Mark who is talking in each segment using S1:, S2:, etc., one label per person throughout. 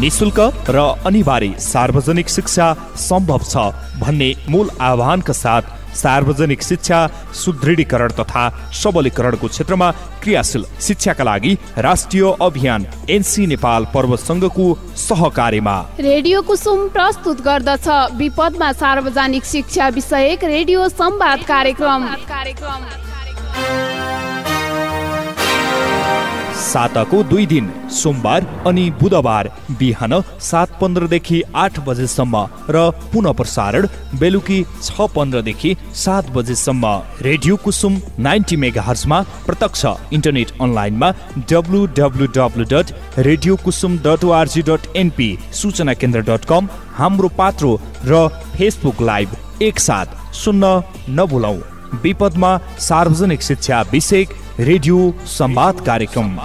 S1: निशुल्क र अनिवार्य सार्वजनिक शिक्षा सम्भव छ भन्ने मूल आह्वानका साथ सार्वजनिक शिक्षा सुदृढीकरण तथा सबलीकरणको क्षेत्रमा क्रियाशील शिक्षाका लागि राष्ट्रिय अभियान एनसी नेपाल पर्वत सङ्घको सहकार्यमा।
S2: रेडियो कुसुम प्रस्तुत गर्दछ। विपदमा सार्वजनिक शिक्षा विषयक रेडियो संवाद कार्यक्रम।
S1: साताको दुई दिन सोमबार अनि बुधबार बिहान सात पन्ध्रदेखि आठ बजेसम्म र पुनः प्रसारण बेलुकी छ पन्ध्रदेखि सात बजेसम्म। रेडियो कुसुम नाइन्टी मेगा हर्समा प्रत्यक्ष इन्टरनेट अनलाइनमा W W dot radio Kusum dot ORG dot NP सूचना केन्द्र डट कम हाम्रो पात्रो र फेसबुक लाइभ एकसाथ सुन्न नभुलौँ विपदमा सार्वजनिक शिक्षा विषय रेडियो संवाद कार्यक्रम।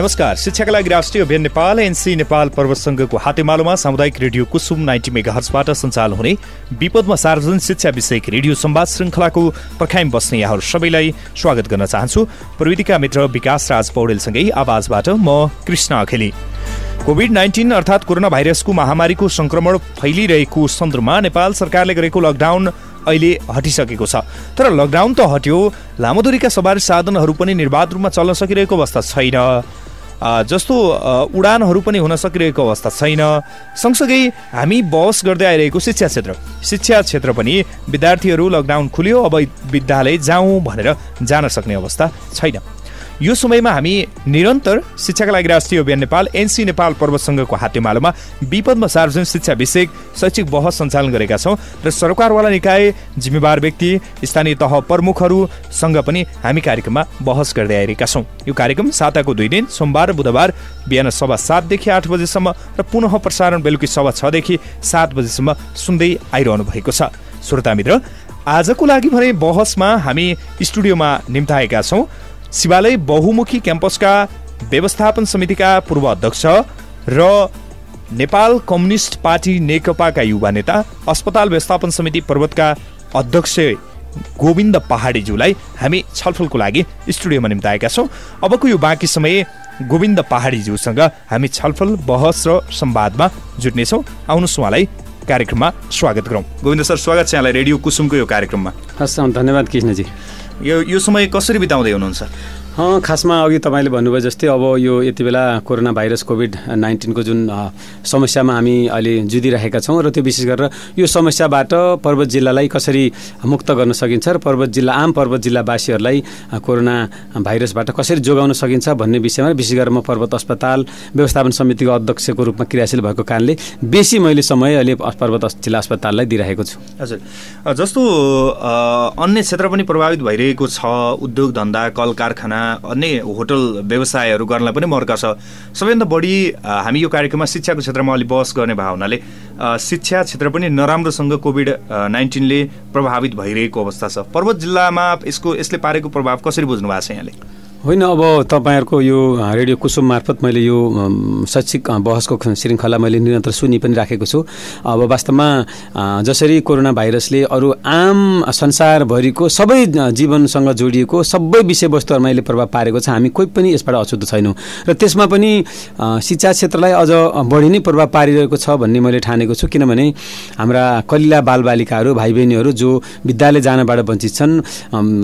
S1: नमस्कार शिक्षाका लागि राष्ट्रिय अभियान नेपाल एनसी नेपाल पर्वत सङ्घको हातेमालोमा सामुदायिक रेडियो कुसुम नाइन्टी मेगा हर्सबाट सञ्चालन हुने विपदमा सार्वजनिक शिक्षा विषयक रेडियो संवाद श्रृङ्खलाको पर्खाइम बस्ने यहाँहरू सबैलाई स्वागत गर्न चाहन्छु। प्रविधिका मित्र विकास राज पौडेलसँगै आवाजबाट म कृष्ण अखेली कोभिड नाइन्टिन अर्थात् कोरोना भाइरसको महामारीको संक्रमण फैलिरहेको सन्दर्भमा नेपाल सरकारले गरेको लकडाउन अहिले हटिसकेको छ। तर लकडाउन त हट्यो लामो दूरीका सवारी साधनहरू पनि निर्वाध रूपमा चल्न सकिरहेको अवस्था छैन। जस्तो उडानहरू पनि हुन सकिरहेको अवस्था छैन। सँगसँगै हामी बहस गर्दै आइरहेको शिक्षा क्षेत्र। शिक्षा क्षेत्र पनि विद्यार्थीहरू लकडाउन खुल्यो अब विद्यालय जाउँ भनेर जान सक्ने अवस्था छैन। यो समयमा हामी निरन्तर शिक्षाका लागि राष्ट्रिय अभियान नेपाल एनसी नेपाल पर्वत सङ्घको हातेमालोमा विपदमा सार्वजनिक शिक्षा विषयक शैक्षिक बहस सञ्चालन गरेका छौँ र सरकारवाला निकाय जिम्मेवार व्यक्ति स्थानीय तह प्रमुखहरूसँग पनि हामी कार्यक्रममा बहस गर्दै आइरहेका छौँ। यो कार्यक्रम साताको दुई दिन सोमबार बुधबार बिहान सभा सातदेखि आठ बजेसम्म र पुनः प्रसारण बेलुकी सभा छदेखि सात बजेसम्म सुन्दै आइरहनु भएको छ। श्रोता मित्र आजको लागि भने बहसमा हामी स्टुडियोमा निम्ताएका छौँ। शिवालय बहुमुखी क्याम्पसका व्यवस्थापन समितिका पूर्व अध्यक्ष र नेपाल कम्युनिस्ट पार्टी नेकपाका युवा नेता अस्पताल व्यवस्थापन समिति पर्वतका अध्यक्ष गोविन्द पहाडीज्यूलाई हामी छलफलको लागि स्टुडियोमा निम्ताएका छौँ। अबको यो बाँकी समय गोविन्द पहाडीज्यूसँग हामी छलफल बहस र संवादमा जुट्नेछौँ आउनुहोस् उहाँलाई कार्यक्रममा स्वागत गरौँ। गोविन्द सर स्वागत छ यहाँलाई रेडियो कुसुमको यो कार्यक्रममा।
S3: हस् धन्यवाद कृष्णजी।
S1: यो यो समय कसरी बिताउँदै हुनुहुन्छ?
S3: खासमा अघि तपाईँले भन्नुभयो जस्तै अब यो यति बेला कोरोना भाइरस कोभिड नाइन्टिनको जुन समस्यामा हामी अहिले जुधिरहेका छौँ र त्यो विशेष गरेर यो समस्याबाट पर्वत जिल्लालाई कसरी मुक्त गर्न सकिन्छ र पर्वत जिल्ला आम पर्वत जिल्लावासीहरूलाई कोरोना भाइरसबाट कसरी जोगाउन सकिन्छ भन्ने विषयमा विशेष गरेर म पर्वत अस्पताल व्यवस्थापन समितिको अध्यक्षको रूपमा क्रियाशील भएको कारणले बेसी मैले समय अहिले पर्वत जिल्ला अस्पताललाई दिइरहेको छु।
S1: हजुर। जस्तो अन्य क्षेत्र पनि प्रभावित भइरहेको छ उद्योग धन्दा कल कारखाना अन्य होटल व्यवसायहरू गर्नलाई पनि मर्का छ। सबैभन्दा बढी हामी यो कार्यक्रममा शिक्षाको क्षेत्रमा अलिक बहस गर्ने भाव हुनाले शिक्षा क्षेत्र पनि नराम्रोसँग कोभिड नाइन्टिनले प्रभावित भइरहेको अवस्था छ। पर्वत जिल्लामा यसको यसले पारेको प्रभाव कसरी बुझ्नु भएको छ यहाँले?
S3: होइन अब तपाईँहरूको यो रेडियो कुसुम मार्फत मैले यो शैक्षिक बहसको श्रृङ्खला मैले निरन्तर सुनि पनि राखेको छु। अब वास्तवमा जसरी कोरोना भाइरसले अरू आम संसारभरिको सबै जीवनसँग जोडिएको सबै विषयवस्तुहरूमा यसले प्रभाव पारेको छ हामी कोही पनि यसबाट अछुत छैनौँ। र त्यसमा पनि शिक्षा क्षेत्रलाई अझ बढी नै प्रभाव पारिरहेको छ भन्ने मैले ठानेको छु किनभने हाम्रा कलिला बालबालिकाहरू भाइ बहिनीहरू जो विद्यालय जानबाट वञ्चित छन्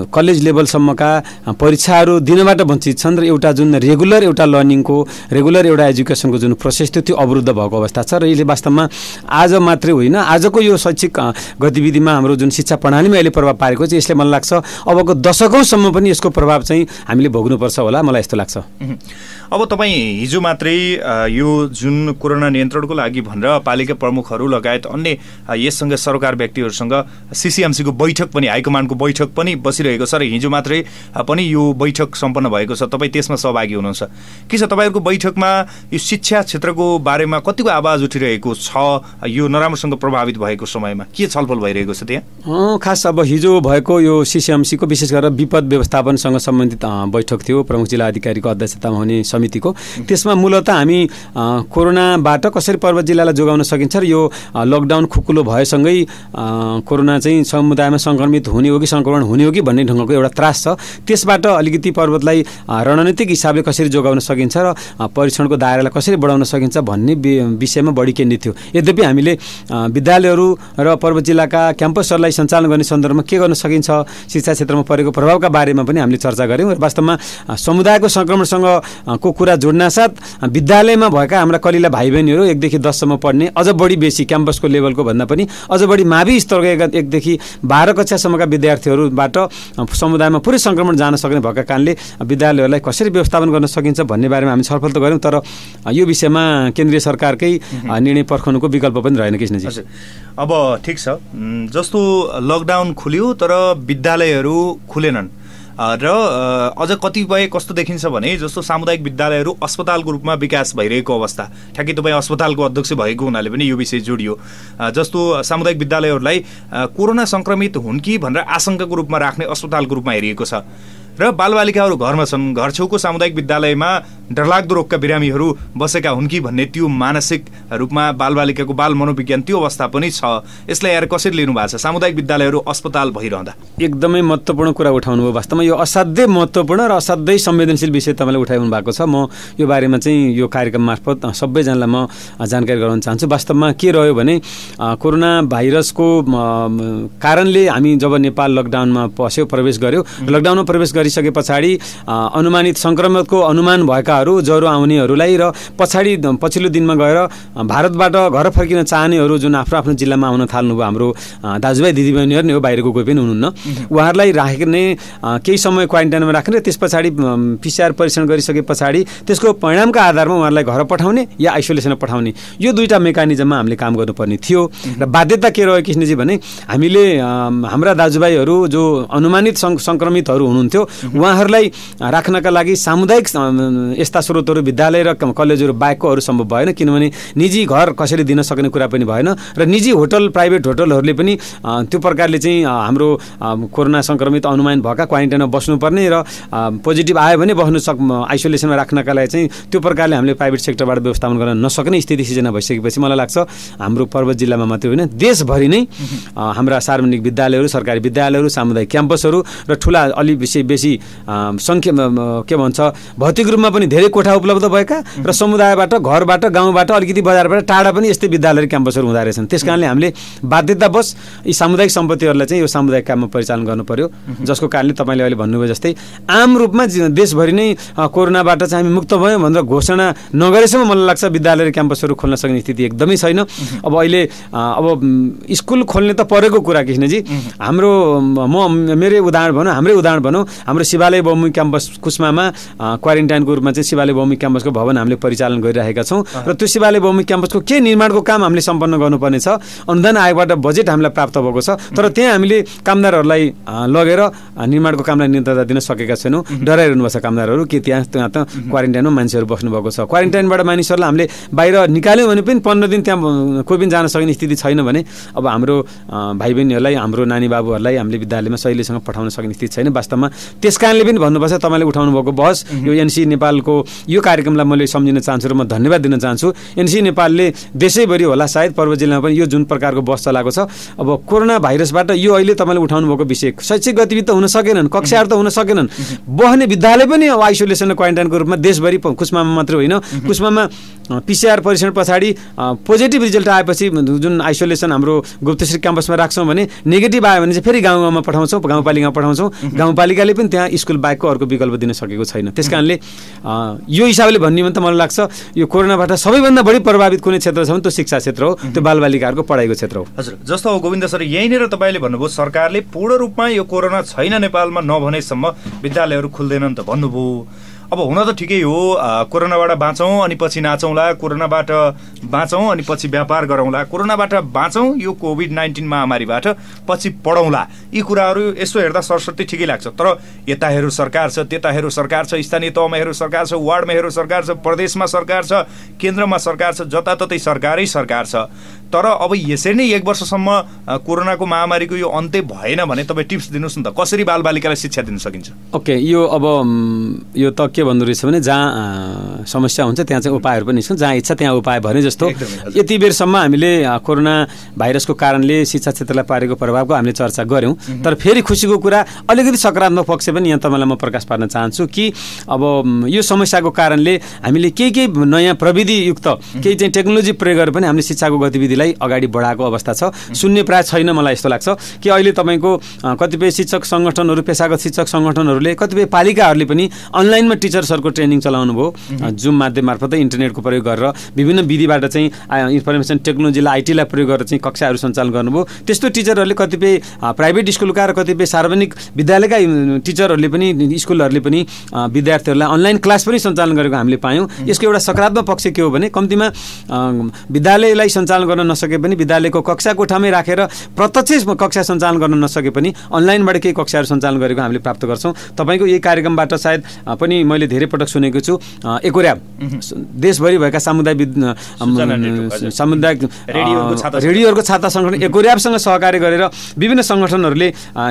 S3: कलेज लेभलसम्मका परीक्षाहरू दिन बाट वञ्चित छन् र एउटा जुन रेगुलर एउटा लर्निङको रेगुलर एउटा एजुकेसनको जुन प्रोसेस थियो त्यो अवरुद्ध भएको अवस्था छ। र यसले वास्तवमा आज मात्रै होइन आजको यो शैक्षिक गतिविधिमा हाम्रो जुन शिक्षा प्रणालीमा यसले प्रभाव पारेको छ यसले मलाई लाग्छ अबको दशकौँसम्म पनि यसको प्रभाव चाहिँ हामीले भोग्नुपर्छ होला। मलाई यस्तो लाग्छ।
S1: अब तपाईँ हिजो मात्रै यो जुन कोरोना नियन्त्रणको लागि भनेर पालिका प्रमुखहरू लगायत अन्य यससँग सरकार व्यक्तिहरूसँग सिसिएमसीको बैठक पनि हाइकमान्डको बैठक पनि बसिरहेको छ र हिजो मात्रै पनि यो बैठक सम्पन्न भएको छ। तपाईँ त्यसमा सहभागी हुनुहुन्छ। के छ तपाईँहरूको बैठकमा यो शिक्षा क्षेत्रको बारेमा कतिको आवाज उठिरहेको छ? यो नराम्रोसँग प्रभावित भएको समयमा के छलफल भइरहेको छ
S3: त्यहाँ? खास अब हिजो भएको यो सिसिएमसीको विशेष गरेर विपद व्यवस्थापनसँग सम्बन्धित बैठक थियो। प्रमुख जिल्ला अधिकारीको अध्यक्षतामा हुने समितिको। त्यसमा मूलत हामी कोरोनाबाट कसरी पर्वत जिल्लालाई जोगाउन सकिन्छ र यो लकडाउन खुकुलो भएसँगै कोरोना चाहिँ समुदायमा सङ्क्रमित हुने हो कि सङ्क्रमण हुने हो कि भन्ने ढङ्गको एउटा त्रास छ। त्यसबाट अलिकति पर्वतलाई रणनीतिक हिसाबले कसरी जोगाउन सकिन्छ र परीक्षणको दायरालाई कसरी बढाउन सकिन्छ भन्ने विषयमा बढी केन्द्रित थियो। यद्यपि हामीले विद्यालयहरू र पर्वत जिल्लाका क्याम्पसहरूलाई सञ्चालन गर्ने सन्दर्भमा के गर्न सकिन्छ शिक्षा क्षेत्रमा परेको प्रभावका बारेमा पनि हामीले चर्चा गऱ्यौँ वास्तवमा समुदायको सङ्क्रमणसँग को कुरा जोड्नासाथ विद्यालयमा भएका हाम्रा कलिला भाइ बहिनीहरू एकदेखि दससम्म पढ्ने अझ बढी बेसी क्याम्पसको लेभलको भन्दा पनि अझ बढी मावि स्तरका एकदेखि बाह्र कक्षासम्मका विद्यार्थीहरूबाट समुदायमा पुरै सङ्क्रमण जान सक्ने भएका कारणले विद्यालयहरूलाई कसरी व्यवस्थापन गर्न सकिन्छ भन्ने बारेमा हामी छलफल त गऱ्यौँ तर यो विषयमा केन्द्रीय सरकारकै निर्णय पर्खाउनुको विकल्प पनि रहेन कृष्णजी।
S1: अब ठिक छ। जस्तो लकडाउन खुल्यो तर विद्यालयहरू खुलेनन्। र अझ कतिपय कस्तो देखिन्छ भने जस्तो सामुदायिक विद्यालयहरू अस्पतालको रूपमा विकास भइरहेको अवस्था ठ्याक्कै तपाईँ अस्पतालको अध्यक्ष भएको हुनाले पनि यो विषय जोडियो जस्तो सामुदायिक विद्यालयहरूलाई कोरोना सङ्क्रमित हुन् कि भनेर आशंकाको रूपमा राख्ने अस्पतालको रूपमा हेरिएको छ। र बालबालिकाहरू घरमा छन्। घर छेउको सामुदायिक विद्यालयमा डरलाग्दो रोगका बिरामीहरू बसेका हुन् कि भन्ने त्यो मानसिक रूपमा बालबालिकाको बाल मनोविज्ञान त्यो अवस्था पनि छ। यसलाई हेरेर कसरी लिनु भएको छ? सामुदायिक विद्यालयहरू अस्पताल भइरहँदा।
S3: एकदमै महत्त्वपूर्ण कुरा उठाउनु भयो वास्तवमा। यो असाध्यै महत्त्वपूर्ण र असाध्यै संवेदनशील विषय तपाईँले उठाउनु भएको छ। म यो बारेमा चाहिँ यो कार्यक्रम मार्फत सबैजनालाई म जानकारी गराउन चाहन्छु। वास्तवमा के रह्यो भने कोरोना भाइरसको कारणले हामी जब नेपाल लकडाउनमा पस्यो प्रवेश गर्यो लकडाउनमा प्रवेश गरिसके पछाडि अनुमानित सङ्क्रमणको अनुमान भएकाहरू ज्वरो आउनेहरूलाई र पछाडि पछिल्लो दिनमा गएर भारतबाट घर फर्किन चाहनेहरू जुन आफ्नो आफ्नो जिल्लामा आउन थाल्नुभयो हाम्रो दाजुभाइ दिदीबहिनीहरू नै हो बाहिरको कोही पनि हुनुहुन्न। उहाँहरूलाई राख्ने केही समय क्वारेन्टाइनमा राख्ने त्यस पछाडि पिसिआर परीक्षण गरिसके पछाडि त्यसको परिणामका आधारमा उहाँहरूलाई घर पठाउने या आइसोलेसनमा पठाउने यो दुईवटा मेकानिजममा हामीले काम गर्नुपर्ने थियो। र बाध्यता के रह्यो कृष्णजी भने हामीले हाम्रा दाजुभाइहरू जो अनुमानित सङ्क्रमितहरू हुनुहुन्थ्यो उहाँहरूलाई राख्नका लागि सामुदायिक यस्ता स्रोतहरू विद्यालय र कलेजहरू बाहेकको अरू सम्भव भएन किनभने निजी घर कसरी दिन सक्ने कुरा पनि भएन र निजी होटल प्राइभेट होटलहरूले पनि त्यो प्रकारले चाहिँ हाम्रो कोरोना सङ्क्रमित अनुमान भएका क्वारेन्टाइनमा बस्नुपर्ने र पोजिटिभ आयो भने बस्नु सक आइसोलेसनमा राख्नका लागि चाहिँ त्यो प्रकारले हामीले प्राइभेट सेक्टरबाट व्यवस्थापन गर्न नसक्ने स्थिति सिर्जना भइसकेपछि मलाई लाग्छ हाम्रो पर्वत जिल्लामा मात्रै होइन देशभरि नै हाम्रा सार्वजनिक विद्यालयहरू सरकारी विद्यालयहरू सामुदायिक क्याम्पसहरू र ठुला अलि बेसी बेसी बेसी सङ्ख्या के भन्छ भौतिक रूपमा पनि धेरै कोठा उपलब्ध भएका र समुदायबाट घरबाट गाउँबाट अलिकति बजारबाट टाढा पनि यस्तै विद्यालय क्याम्पसहरू हुँदो रहेछन्। त्यस कारणले हामीले बाध्यतावश यी सामुदायिक सम्पत्तिहरूलाई चाहिँ यो सामुदायिक काममा परिचालन गर्नु पर्यो जसको कारणले तपाईँले अहिले भन्नुभयो जस्तै आम रूपमा भरिभरि नै कोरोनाबाट चाहिँ हामी मुक्त भयौँ भनेर घोषणा नगरेसम्म मलाई लाग्छ विद्यालय क्याम्पसहरू खोल्न सक्ने स्थिति एकदमै छैन। अब अहिले अब स्कुल खोल्ने त परेको कुरा कृष्णजी हाम्रो म मेरै उदाहरण भनौँ हाम्रै उदाहरण भनौँ हाम्रो शिवालय बहुमुखी क्याम्पस कुस्मामा क्वारेन्टाइनको रूपमा चाहिँ शिवालय बहुमुखी क्याम्पसको भवन हामीले परिचालन गरिरहेका छौँ। र त्यो शिवालय बहुमुखी क्याम्पसको के निर्माणको काम हामीले सम्पन्न गर्नुपर्ने छ अनुदान आयोगबाट बजेट हामीलाई प्राप्त भएको छ। तर त्यहाँ हामीले कामदारहरूलाई लगेर निर्माणको कामलाई निर्णय दिन सकेका छैनौँ। डराइरहनु भएको छ कामदारहरू के त्यहाँ त्यहाँ त क्वारेन्टाइनमा मान्छेहरू बस्नुभएको छ। क्वारेन्टाइनबाट मानिसहरूलाई हामीले बाहिर निकाल्यौँ भने पनि पन्ध्र दिन त्यहाँ कोही पनि जान सक्ने स्थिति छैन भने अब हाम्रो भाइ बहिनीहरूलाई हाम्रो नानी बाबुहरूलाई हामीले विद्यालयमा सहिलेसँग पठाउन सक्ने स्थिति छैन। वास्तवमा त्यस कारणले पनि भन्नुपर्छ तपाईँले उठाउनु भएको बहस यो एनसी नेपालको यो कार्यक्रमलाई मैले सम्झिन चाहन्छु र म धन्यवाद दिन चाहन्छु। एनसी नेपालले देशैभरि होला सायद पर्वत जिल्लामा पनि यो जुन प्रकारको बस चलाएको छ अब कोरोना भाइरसबाट यो अहिले तपाईँले उठाउनु भएको विषय शैक्षिक गतिविधि त हुन सकेनन् कक्षाहरू त हुन सकेनन्। बस्ने विद्यालय पनि अब आइसोलेसन क्वारेन्टाइनको रूपमा देशभरि कुष्मामा मात्र होइन। कुष्मामा पिसिआर परीक्षण पछाडि पोजिटिभ रिजल्ट आएपछि जुन आइसोलेसन हाम्रो गुप्तश्री क्याम्पसमा राख्छौँ भने नेगेटिभ आयो भने चाहिँ फेरि गाउँ गाउँमा पठाउँछौँ गाउँपालिकामा पठाउँछौँ। गाउँपालिकाले पनि त्यहाँ स्कुल बाहेकको अर्को विकल्प दिन सकेको छैन। त्यस कारणले यो हिसाबले भन्ने भने त मलाई लाग्छ यो कोरोनाबाट सबैभन्दा बढी प्रभावित कुनै क्षेत्र छ भने त्यो शिक्षा क्षेत्र हो त्यो बालबालिकाहरूको पढाइको क्षेत्र हो।
S1: हजुर जस्तो हो गोविन्द सर यहीँनिर तपाईँले भन्नुभयो सरकारले पूर्ण रूपमा यो कोरोना छैन नेपालमा नभनेसम्म विद्यालयहरू खुल्दैनन् त भन्नुभयो। अब हुन त ठिकै हो कोरोनाबाट बाँचौँ अनि पछि नाचौँला कोरोनाबाट बाँचौँ अनि पछि व्यापार गरौँला कोरोनाबाट बाँचौँ यो कोभिड नाइन्टिन महामारीबाट पछि पढौँला। यी कुराहरू यसो हेर्दा सरस्वती ठिकै लाग्छ। तर यता हेरौँ सरकार छ त्यता हेरौँ सरकार छ स्थानीय तहमा हेरौँ सरकार छ वार्डमा हेरौँ सरकार छ प्रदेशमा सरकार छ केन्द्रमा सरकार छ जताततै सरकारै सरकार छ। तर अब यसरी नै एक वर्षसम्म कोरोनाको महामारीको यो अन्त्य भएन भने तपाईँ टिप्स दिनुहोस् न त। कसरी बालबालिकालाई शिक्षा दिन सकिन्छ?
S3: ओके यो अब यो त के भन्दो रहेछ भने जहाँ समस्या हुन्छ त्यहाँ चाहिँ उपायहरू पनि छन् जहाँ इच्छा त्यहाँ उपाय भने जस्तो यति बेरसम्म हामीले कोरोना भाइरसको कारणले शिक्षा क्षेत्रलाई पारेको प्रभावको हामीले चर्चा गऱ्यौँ। तर फेरि खुसीको कुरा अलिकति सकारात्मक पक्ष पनि यहाँ तपाईँलाई म प्रकाश पार्न चाहन्छु कि अब यो समस्याको कारणले हामीले केही केही नयाँ प्रविधियुक्त केही चाहिँ टेक्नोलोजी प्रयोग गरेर पनि हामीले शिक्षाको गतिविधिलाई अगाडि बढाएको अवस्था छ। शून्य प्राय छैन मलाई यस्तो लाग्छ। कि अहिले तपाईँको कतिपय शिक्षक सङ्गठनहरू पेसागत शिक्षक सङ्गठनहरूले कतिपय पालिकाहरूले पनि अनलाइनमा टिचर्सहरूको ट्रेनिङ चलाउनु भयो। जुम माध्यम मार्फतै इन्टरनेटको प्रयोग गरेर विभिन्न विधिबाट चाहिँ इन्फर्मेसन टेक्नोलोजीलाई आइटीलाई प्रयोग गरेर चाहिँ कक्षाहरू सञ्चालन गर्नुभयो। त्यस्तो टिचरहरूले कतिपय प्राइभेट स्कुलका र कतिपय सार्वजनिक विद्यालयका टिचरहरूले पनि स्कुलहरूले पनि विद्यार्थीहरूलाई अनलाइन क्लास पनि सञ्चालन गरेको हामीले पायौँ। यसको एउटा सकारात्मक पक्ष के हो भने कम्तीमा विद्यालयलाई सञ्चालन गर्न नसके पनि विद्यालयको कक्षा कोठामै राखेर प्रत्यक्ष कक्षा सञ्चालन गर्न नसके पनि अनलाइनबाट केही कक्षाहरू सञ्चालन गरेको हामीले प्राप्त गर्छौँ। तपाईँको यही कार्यक्रमबाट सायद पनि मैले धेरै पटक सुनेको छु। एकोर्याब देशभरि भएका सामुदायिक सामुदायिक रेडियोहरूको छाता सङ्गठन एकोर्याबसँग सहकार्य गरेर विभिन्न सङ्गठनहरूले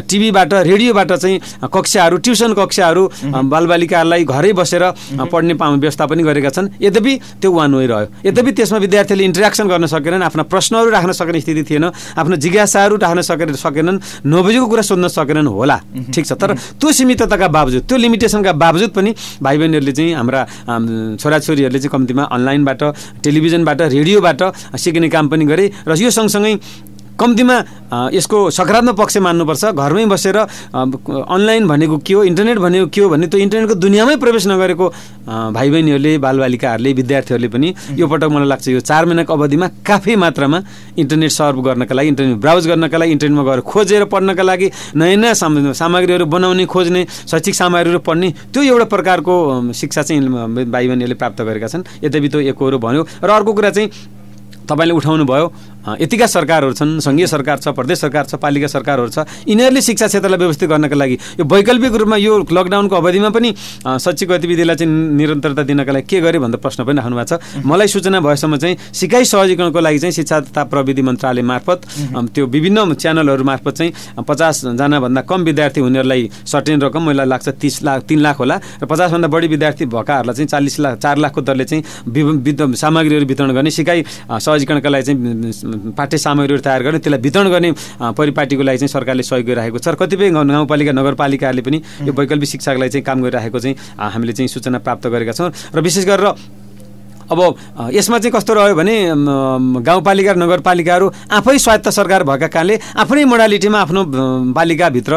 S3: टिभीबाट रेडियोबाट चाहिँ कक्षाहरू ट्युसन कक्षाहरू बालबालिकाहरूलाई घरै बसेर पढ्ने व्यवस्था पनि गरेका छन्। यद्यपि त्यो वान वे रह्यो। यद्यपि त्यसमा विद्यार्थीले इन्ट्रेक्सन गर्न सकेनन् आफ्ना प्रश्नहरू राख्न सक्ने स्थिति थिएन आफ्नो जिज्ञासाहरू राख्न सके सकेनन् नबुझेको कुरा सोध्न सकेनन् होला। ठिक छ। तर त्यो सीमितताका बावजुद त्यो लिमिटेसनका बावजुद पनि भाइ बहिनीहरूले चाहिँ हाम्रा छोराछोरीहरूले चाहिँ कम्तीमा अनलाइनबाट टेलिभिजनबाट रेडियोबाट सिक्ने काम पनि गरे र यो सँगसँगै कम्तीमा यसको सकारात्मक पक्ष मान्नुपर्छ। घरमै बसेर अनलाइन भनेको के हो इन्टरनेट भनेको के हो भने त्यो इन्टरनेटको दुनियाँमै प्रवेश नगरेको भाइ बहिनीहरूले बालबालिकाहरूले विद्यार्थीहरूले पनि यो पटक मलाई लाग्छ यो चार महिनाको अवधिमा काफी मात्रामा इन्टरनेट सर्भ गर्नका लागि इन्टरनेट ब्राउज गर्नका लागि इन्टरनेटमा गएर खोजेर पढ्नका लागि नयाँ नयाँ सामग्रीहरू बनाउने खोज्ने शैक्षिक सामग्रीहरू पढ्ने त्यो एउटा प्रकारको शिक्षा चाहिँ भाइ बहिनीहरूले प्राप्त गरेका छन्। यद्यपि त्यो एकहोरो भन्यो र अर्को कुरा चाहिँ तपाईँले उठाउनु भयो यतिका सरकारहरू छन् सङ्घीय सरकार छ प्रदेश सरकार छ पालिका सरकारहरू छ यिनीहरूले शिक्षा क्षेत्रलाई व्यवस्थित गर्नका लागि यो वैकल्पिक रूपमा यो लकडाउनको अवधिमा पनि शैक्षिक गतिविधिलाई चाहिँ निरन्तरता दिनका लागि के गरे भनेर प्रश्न पनि राख्नु भएको छ मलाई सूचना भएसम्म चाहिँ सिकाइ सहजीकरणको लागि चाहिँ शिक्षा तथा प्रविधि मन्त्रालय मार्फत त्यो विभिन्न च्यानलहरू मार्फत चाहिँ पचासजनाभन्दा कम विद्यार्थी हुनेहरूलाई सर्टेन रकम मलाई लाग्छ तिस लाख तिन लाख होला र पचासभन्दा बढी विद्यार्थी भएकाहरूलाई चाहिँ चालिस लाख चार लाखको दरले चाहिँ सामग्रीहरू वितरण गर्ने सिकाइ सहजीकरणका लागि चाहिँ पाठ्य सामग्रीहरू तयार गर्ने त्यसलाई वितरण गर्ने परिपाटीको लागि चाहिँ सरकारले सहयोग गरिरहेको छ। र कतिपय गाउँपालिका नगरपालिकाहरूले पनि यो वैकल्पिक शिक्षाको लागि चाहिँ काम गरिरहेको चाहिँ हामीले चाहिँ सूचना प्राप्त गरेका छौँ। र विशेष गरेर अब यसमा चाहिँ कस्तो रह्यो भने गाउँपालिका र नगरपालिकाहरू आफै स्वायत्त सरकार भएका कारणले आफ्नै मोडालिटीमा आफ्नो पालिकाभित्र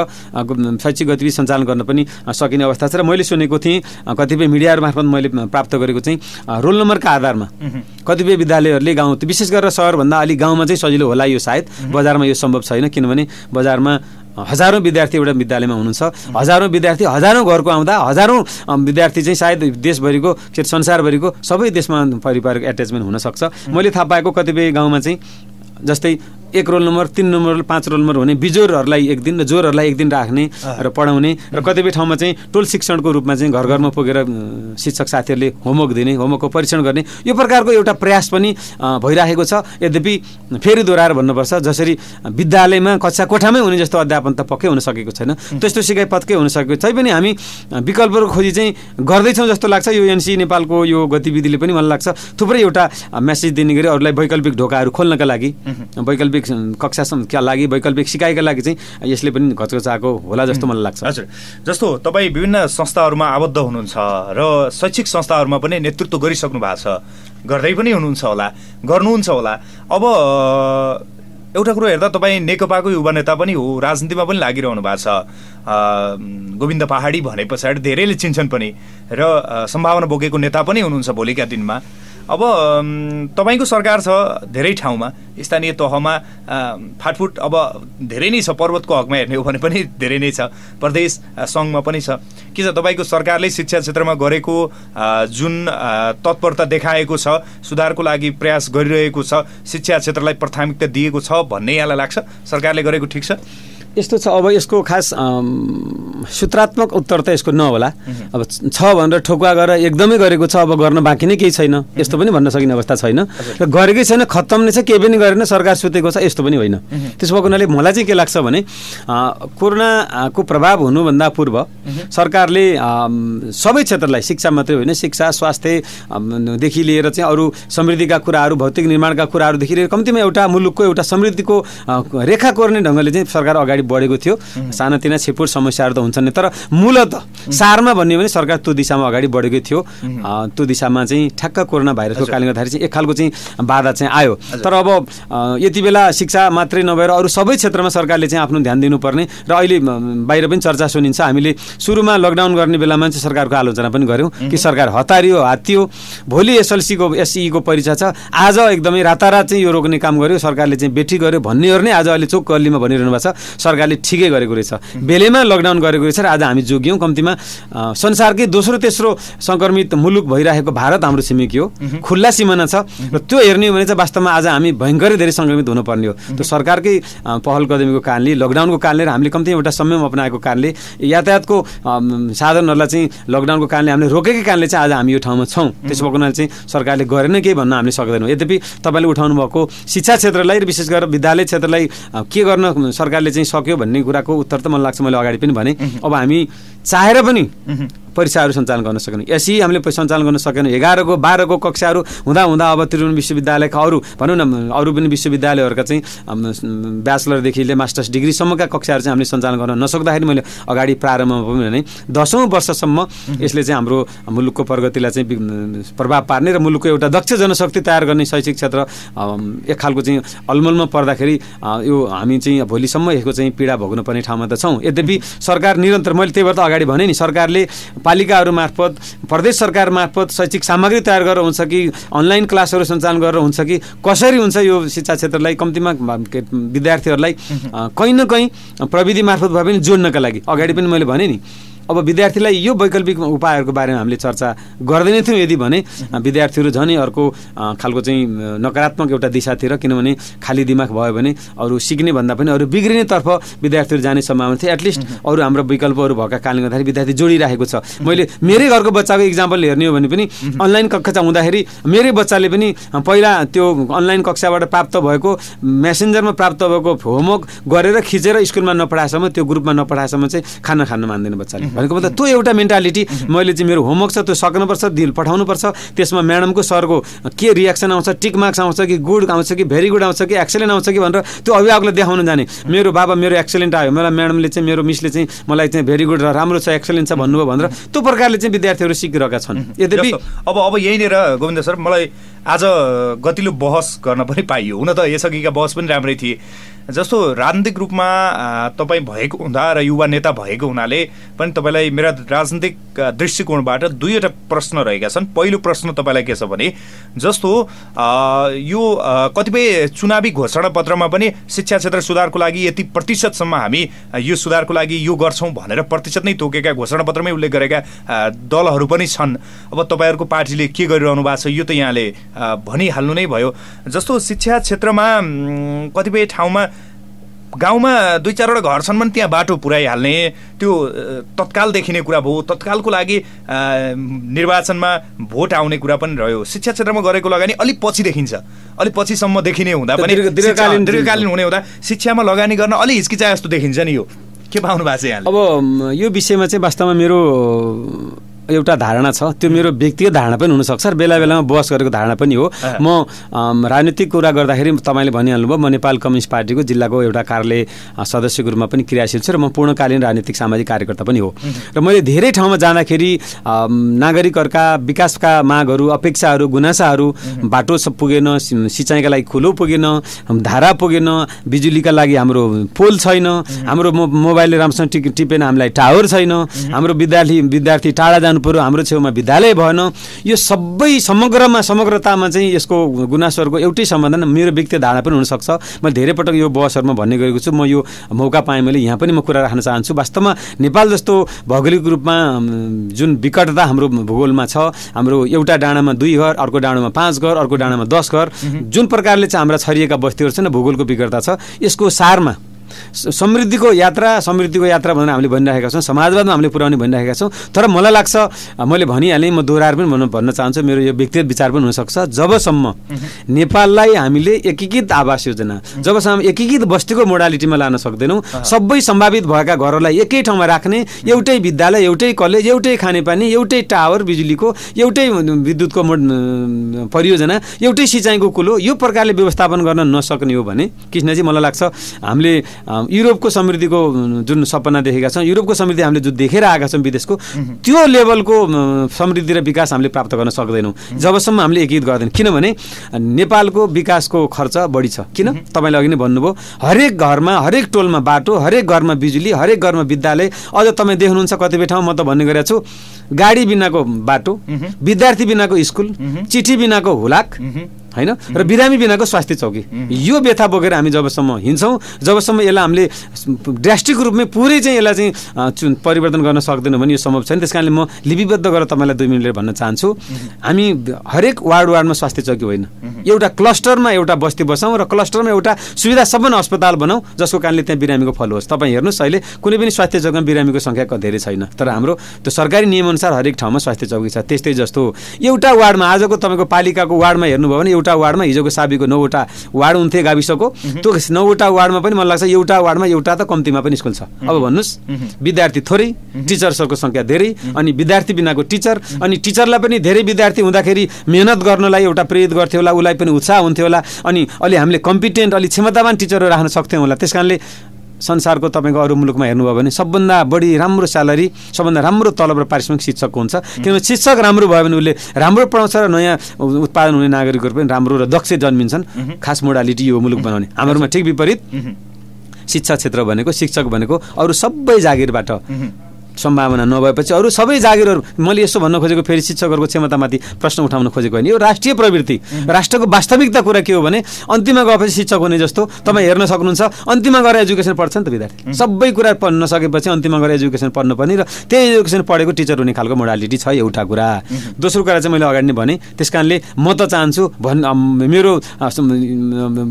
S3: शैक्षिक गतिविधि सञ्चालन गर्न पनि सकिने अवस्था छ। र मैले सुनेको थिएँ कतिपय मिडियाहरू मार्फत मैले प्राप्त गरेको चाहिँ रोल नम्बरका आधारमा। कतिपय विद्यालयहरूले गाउँ विशेष गरेर सहरभन्दा अलिक गाउँमा चाहिँ सजिलो होला यो सायद। बजारमा यो सम्भव छैन किनभने बजारमा हजारौँ विद्यार्थी एउटा विद्यालयमा हुनुहुन्छ। हजारौँ विद्यार्थी हजारौँ घरको आउँदा हजारौँ विद्यार्थी चाहिँ सायद देशभरिको संसारभरिको सबै देशमा परिवारको एट्याचमेन्ट हुनसक्छ। मैले थाहा पाएको कतिपय गाउँमा चाहिँ जस्तै एक रोल नम्बर तिन नम्बर पाँच रोल नम्बर हुने बिजोरहरूलाई एक दिन र जोरहरूलाई एक दिन राख्ने र पढाउने र कतिपय ठाउँमा चाहिँ टोल शिक्षणको रूपमा चाहिँ घर घरमा पुगेर शिक्षक साथीहरूले होमवर्क दिने होमवर्कको परीक्षण गर्ने यो प्रकारको एउटा प्रयास पनि भइराखेको छ। यद्यपि फेरि दोहोऱ्याएर भन्नुपर्छ जसरी विद्यालयमा कक्षा कोठामै हुने जस्तो अध्यापन त पक्कै हुन सकेको छैन। त्यस्तो सिकाइ पक्कै हुन सकेको छैन। पनि हामी विकल्पको खोजी चाहिँ गर्दैछौँ जस्तो लाग्छ। यो एनसी नेपालको यो गतिविधिले पनि मलाई लाग्छ। थुप्रै एउटा मेसेज दिने गरी अरूलाई वैकल्पिक ढोकाहरू खोल्नका लागि। वैकल्पिक वैकल्पिक कक्षाका लागि वैकल्पिक सिकाइका लागि चाहिँ यसले पनि घचघचाएको होला जस्तो मलाई लाग्छ।
S1: हजुर। जस्तो तपाईँ विभिन्न संस्थाहरूमा आबद्ध हुनुहुन्छ र शैक्षिक संस्थाहरूमा पनि नेतृत्व गरिसक्नु भएको छ गर्दै पनि हुनुहुन्छ होला गर्नुहुन्छ होला अब एउटा कुरो हेर्दा तपाईँ नेकपाको युवा नेता पनि हो राजनीतिमा पनि लागिरहनु भएको छ। गोविन्द पहाडी भने पछाडि धेरैले चिन्छन् पनि र सम्भावना बोकेको नेता पनि हुनुहुन्छ भोलिका दिनमा। अब तपाईँको सरकार छ धेरै ठाउँमा स्थानीय तहमा फाटफुट अब धेरै नै छ पर्वतको हकमा हेर्ने हो भने पनि धेरै नै छ प्रदेश सङ्घमा पनि छ। के छ तपाईँको सरकारले शिक्षा क्षेत्रमा गरेको जुन तत्परता देखाएको छ सुधारको लागि प्रयास गरिरहेको छ शिक्षा क्षेत्रलाई प्राथमिकता दिएको छ भन्ने यहाँलाई लाग्छ? सरकारले गरेको ठिक छ?
S3: यस्तो छ अब यसको खास सूत्रात्मक उत्तर त यसको नहोला। अब छ भनेर ठोकुवा गरेर एकदमै गरेको छ अब गर्न बाँकी नै केही छैन। यस्तो पनि भन्न सकिने अवस्था छैन। र गरेकै छैन खत्तम नै छ केही पनि गरेन सरकार सुतेको छ यस्तो पनि होइन। त्यसो भएको हुनाले मलाई चाहिँ के लाग्छ भने कोरोनाको प्रभाव हुनुभन्दा पूर्व सरकारले सबै क्षेत्रलाई शिक्षा मात्रै होइन शिक्षा स्वास्थ्य अम, देखि लिएर चाहिँ अरू समृद्धिका कुराहरू भौतिक निर्माणका कुराहरूदेखि लिएर कम्तीमा एउटा मुलुकको एउटा समृद्धिको रेखा कोर्ने ढङ्गले चाहिँ सरकार अगाडि बढेको थियो। सानातिना छिटपुट समस्याहरू त हुन्छन् नै तर मूलत सारमा भन्यो भने सरकार त्यो दिशामा अगाडि बढेकै थियो। त्यो दिशामा चाहिँ ठ्याक्क कोरोना भाइरसको कारणले गर्दाखेरि चाहिँ एक खालको चाहिँ बाधा चाहिँ आयो। तर अब यति बेला शिक्षा मात्रै नभएर अरू सबै क्षेत्रमा सरकारले चाहिँ आफ्नो ध्यान दिनुपर्ने र अहिले बाहिर पनि चर्चा सुनिन्छ हामीले सुरुमा लकडाउन गर्ने बेलामा चाहिँ सरकारको आलोचना पनि गऱ्यौँ कि सरकार हतारियो हात्तियो भोलि एसएलसीको एसइको परीक्षा छ। आज एकदमै रातारात चाहिँ यो रोक्ने काम गर्यो सरकारले चाहिँ बेठी गर्यो भन्नेहरू नै आज अहिले चोक गल्लीमा भनिरहनु भएको छ। सरकारले ठिकै गरेको रहेछ। बेलैमा लकडाउन गरेको रहेछ र आज हामी जोग्यौँ। कम्तीमा संसारकै दोस्रो तेस्रो सङ्क्रमित मुलुक भइरहेको भारत हाम्रो छिमेकी हो। खुल्ला सिमाना छ। र त्यो हेर्ने हो भने चाहिँ वास्तवमा आज हामी भयङ्करै धेरै सङ्क्रमित हुनुपर्ने हो। त्यो सरकारकै पहल कदमीको कारणले लकडाउनको कारणले र हामीले कम्ती एउटा संयम अपनाएको कारणले यातायातको साधनहरूलाई चाहिँ लकडाउनको कारणले हामीले रोकेकै कारणले चाहिँ आज हामी यो ठाउँमा छौँ। त्यसो भएको हुनाले चाहिँ सरकारले गरेन केही भन्न हामीले सक्दैनौँ। यद्यपि तपाईँले उठाउनु भएको शिक्षा क्षेत्रलाई र विशेष गरेर विद्यालय क्षेत्रलाई के गर्न सरकारले चाहिँ सक्यो भन्ने कुराको उत्तर त मलाई लाग्छ मैले अगाडि पनि भने। अब हामी चाहेर पनि परीक्षाहरू सञ्चालन गर्न सकेनौँ यसै हामीले सञ्चालन गर्न सकेनौँ एघारको बाह्रको कक्षाहरू हुँदा हुँदा अब त्रिभुवन विश्वविद्यालयका अरू भनौँ न अरू पनि विश्वविद्यालयहरूका चाहिँ ब्याचलरदेखि लिएर मास्टर्स डिग्रीसम्मका कक्षाहरू चाहिँ हामीले सञ्चालन गर्न नसक्दाखेरि मैले अगाडि प्रारम्भमा पनि भने दसौँ वर्षसम्म यसले चाहिँ हाम्रो मुलुकको प्रगतिलाई चाहिँ प्रभाव पार्ने र मुलुकको एउटा दक्ष जनशक्ति तयार गर्ने शैक्षिक क्षेत्र एक खालको चाहिँ अलमलमा पर्दाखेरि यो हामी चाहिँ भोलिसम्म यसको चाहिँ पीडा भोग्नुपर्ने ठाउँमा त छौँ। यद्यपि सरकार निरन्तर मैले त्यही भएर त अगाडि भने नि सरकारले पालिकाहरू मार्फत प्रदेश सरकार मार्फत शैक्षिक सामग्री तयार गरेर हुन्छ कि अनलाइन क्लासहरू सञ्चालन गरेर हुन्छ कि कसरी हुन्छ यो शिक्षा क्षेत्रलाई कम्तीमा विद्यार्थीहरूलाई कहीँ न कहीँ प्रविधि मार्फत भए पनि जोड्नका लागि। अगाडि पनि मैले भने नि अब विद्यार्थीलाई यो वैकल्पिक उपायहरूको बारेमा हामीले चर्चा गर्दैन थियौँ यदि भने विद्यार्थीहरू झनै अर्को खालको चाहिँ नकारात्मक एउटा दिशातिर किनभने खाली दिमाग भयो भने अरू सिक्ने भन्दा पनि अरू बिग्रिनेतर्फ विद्यार्थीहरू जाने सम्भावना थियो। एटलिस्ट अरू हाम्रो विकल्पहरू भएका कारणले गर्दाखेरि विद्यार्थी जोडिरहेको छ। मैले मेरै घरको बच्चाको इक्जाम्पल हेर्ने हो भने पनि अनलाइन कक्षा हुँदाखेरि मेरै बच्चाले पनि पहिला त्यो अनलाइन कक्षाबाट प्राप्त भएको मेसेन्जरमा प्राप्त भएको होमवर्क गरेर खिचेर स्कुलमा नपढाएसम्म त्यो ग्रुपमा नपढाएसम्म चाहिँ खाना खान मान्दैन बच्चाले। भनेको मतलब त्यो एउटा मेन्टालिटी मैले चाहिँ मेरो होमवर्क छ त्यो सक्नुपर्छ दिल पठाउनुपर्छ। त्यसमा म्याडमको सरको के रियाक्सन आउँछ टिक मार्क्स आउँछ कि गुड आउँछ कि भेरी गुड आउँछ कि एक्सेलेन्ट आउँछ कि भनेर त्यो अभिभावकले देखाउन जाने। मेरो बाबा मेरो एक्सेलेन्ट आयो। मलाई म्याडमले चाहिँ मेरो मिसले चाहिँ मलाई चाहिँ भेरी गुड र राम्रो छ एक्सेलेन्ट छ भन्नुभयो भनेर त्यो प्रकारले चाहिँ विद्यार्थीहरू सिकिरहेका छन्। यद्यपि
S1: अब अब यहीँनिर गोविन्द सर मलाई आज गतिलो बहस गर्न पनि पाइयो। हुन त यसअघिका बहस पनि राम्रै थिए। जस्तो राजनीतिक रूपमा तपाईँ भएको हुँदा र युवा नेता भएको हुनाले पनि तपाईँलाई मेरा राजनीतिक दृष्टिकोणबाट दुईवटा प्रश्न रहेका छन्। पहिलो प्रश्न तपाईँलाई के छ भने जस्तो यो कतिपय चुनावी घोषणा पत्रमा पनि शिक्षा क्षेत्र सुधारको लागि यति प्रतिशतसम्म हामी यो सुधारको लागि यो गर्छौँ भनेर प्रतिशत नै तोकेका घोषणा पत्रमै उल्लेख गरेका दलहरू पनि छन्। अब तपाईँहरूको पार्टीले के गरिरहनु भएको छ यो त यहाँले भनिहाल्नु नै भयो। जस्तो शिक्षा क्षेत्रमा कतिपय ठाउँमा गाउँमा दुई चारवटा घर छन् भने त्यहाँ बाटो पुऱ्याइहाल्ने त्यो तत्काल देखिने कुरा भयो। तत्कालको लागि निर्वाचनमा भोट आउने कुरा पनि रह्यो। शिक्षा क्षेत्रमा गरेको लगानी अलिक पछि देखिन्छ। अलिक पछिसम्म देखिने हुँदा पनि
S3: दीर्घ- दीर्घकालीन-
S1: दीर्घकालीन हुने हुँदा शिक्षामा लगानी गर्न अलिक हिचकिचाए जस्तो देखिन्छ नि यो। के पाउनु भएको छ यहाँले?
S3: अब यो विषयमा चाहिँ वास्तवमा मेरो एउटा धारणा छ। त्यो मेरो व्यक्तिगत धारणा पनि हुनसक्छ र बेला बेलामा बहस गरेको धारणा पनि हो। म राजनीतिक कुरा गर्दाखेरि तपाईँले भनिहाल्नुभयो म नेपाल कम्युनिस्ट पार्टीको जिल्लाको एउटा कार्यालय सदस्यको रूपमा पनि क्रियाशील छु र म पूर्णकालीन राजनीतिक सामाजिक कार्यकर्ता पनि हो। र मैले धेरै ठाउँमा जाँदाखेरि नागरिकहरूका विकासका मागहरू अपेक्षाहरू गुनासाहरू बाटो सब पुगेन सिँचाइका लागि खुलो पुगेन धारा पुगेन बिजुलीका लागि हाम्रो पोल छैन हाम्रो मोबाइलले राम्रोसँग टिपेन हामीलाई टावर छैन हाम्रो विद्यार्थी विद्यार्थी टाढा जानु पर्यो हाम्रो छेउमा विद्यालय भएन। यो सबै समग्रमा समग्रतामा चाहिँ यसको गुनासोहरूको एउटै समाधान मेरो व्यक्ति धारणा पनि हुनसक्छ। मैले धेरै पटक यो बहसहरूमा भन्ने गरेको छु। म यो मौका पाएँ मैले। यहाँ पनि म कुरा राख्न चाहन्छु। वास्तवमा नेपाल जस्तो भौगोलिक रूपमा जुन विकटता हाम्रो भूगोलमा छ हाम्रो एउटा डाँडामा दुई घर अर्को डाँडामा पाँच घर अर्को डाँडामा दस घर जुन प्रकारले चाहिँ हाम्रा छरिएका बस्तीहरू छन् भूगोलको विकटता छ यसको सारमा समृद्धिको यात्रा समृद्धिको यात्रा भनेर हामीले भनिरहेका छौँ। समाजवादमा हामीले पुऱ्याउने भनिरहेका छौँ। तर मलाई लाग्छ मैले भनिहालेँ म दोहोऱ्याएर पनि भन्न भन्न चाहन्छु मेरो यो व्यक्तिगत विचार पनि हुनसक्छ। जबसम्म नेपाललाई हामीले एकीकृत आवास योजना जबसम्म एकीकृत बस्तीको मोडालिटीमा लान सक्दैनौँ सबै सम्भावित भएका घरहरूलाई एकै ठाउँमा राख्ने एउटै विद्यालय एउटै कलेज एउटै खानेपानी एउटै टावर बिजुलीको एउटै विद्युतको मोड परियोजना एउटै सिँचाइको कुलो यो प्रकारले व्यवस्थापन गर्न नसक्ने हो भने कृष्णजी मलाई लाग्छ हामीले युरोपको समृद्धिको जुन सपना देखेका छौँ युरोपको समृद्धि हामीले जुन देखेर आएका छौँ विदेशको त्यो लेभलको समृद्धि र विकास हामीले प्राप्त गर्न सक्दैनौँ। जबसम्म हामीले एकीकृत गर्दैन। किनभने नेपालको विकासको खर्च बढी छ। किन? तपाईँले अघि नै भन्नुभयो हरेक घरमा हरेक टोलमा बाटो हरेक घरमा बिजुली हरेक घरमा विद्यालय अझ तपाईँ देख्नुहुन्छ कतिपय ठाउँ म त भन्ने गरेको छु गाडी बिनाको बाटो विद्यार्थी बिनाको स्कुल चिठी बिनाको हुलाक होइन? र बिरामी बिनाको स्वास्थ्य चौकी यो व्यथा बोकेर हामी जबसम्म हिँड्छौँ जबसम्म यसलाई हामीले ड्रास्टिक रूपमै पुरै चाहिँ यसलाई चाहिँ परिवर्तन गर्न सक्दैनौँ भने यो सम्भव छैन। त्यस कारणले म लिपिबद्ध गरेर तपाईँलाई दुई मिनटले भन्न चाहन्छु। हामी हरेक वार्ड वार्डमा स्वास्थ्य चौकी होइन? एउटा क्लस्टरमा एउटा बस्ती बसाउँ र क्लस्टरमा एउटा सुविधा सम्पन्न अस्पताल बनाऊ जसको कारणले त्यहाँ बिरामीको फल होस्। तपाईँ हेर्नुहोस् अहिले कुनै पनि स्वास्थ्य चौकीमा बिरामीको सङ्ख्या धेरै छैन। तर हाम्रो त्यो सरकारी नियमअनुसार हरेक ठाउँमा स्वास्थ्य चौकी छ। त्यस्तै जस्तो एउटा वार्डमा आजको तपाईँको पालिकाको वार्डमा हेर्नुभयो भने एउटा वार्डमा हिजोको साबीको नौवटा वार्ड हुन्थे गाविसको। त्यो नौवटा वार्डमा पनि मलाई लाग्छ एउटा वार्डमा एउटा त कम्तीमा पनि स्कुल छ। अब भन्नुहोस् विद्यार्थी थोरै टिचर्सहरूको सङ्ख्या धेरै अनि विद्यार्थी बिनाको टिचर अनि टिचरलाई पनि धेरै विद्यार्थी हुँदाखेरि मेहनत गर्नलाई एउटा प्रेरित गर्थ्यो होला उसलाई पनि उत्साह हुन्थ्यो होला अनि अहिले हामीले कम्पिटेन्ट अलिक क्षमतावान टिचरहरू राख्न सक्थ्यौँ होला। त्यस कारणले संसारको तपाईँको अरू मुलुकमा हेर्नुभयो भने सबभन्दा बढी राम्रो स्यालेरी सबभन्दा राम्रो तलब र पारिश्रमिक शिक्षकको हुन्छ। किनभने शिक्षक राम्रो भयो भने उसले राम्रो पढाउँछ र नयाँ उत्पादन हुने नागरिकहरू पनि राम्रो र दक्ष जन्मिन्छन्। खास मोडालिटी यो मुलुक बनाउने। हाम्रोमा ठिक विपरीत। शिक्षा क्षेत्र भनेको शिक्षक भनेको अरू सबै जागिरबाट सम्भावना नभएपछि अरू सबै जागिरहरू मैले यसो भन्न खोजेको फेरि शिक्षकहरूको क्षमतामाथि प्रश्न उठाउन खोजेको होइन। यो राष्ट्रिय प्रवृत्ति राष्ट्रको वास्तविकता कुरा के हो भने अन्तिममा गएपछि शिक्षक हुने जस्तो तपाईँ हेर्न सक्नुहुन्छ। अन्तिममा गएर एजुकेसन पढ्छ नि त विद्यार्थी। सबै कुरा पढ्न सकेपछि अन्तिममा गएर एजुकेसन पढ्नुपर्ने र त्यही एजुकेसन पढेको टिचर हुने खालको मोडालिटी छ एउटा कुरा। दोस्रो कुरा चाहिँ मैले अगाडि नै भने त्यस कारणले म त चाहन्छु भन् मेरो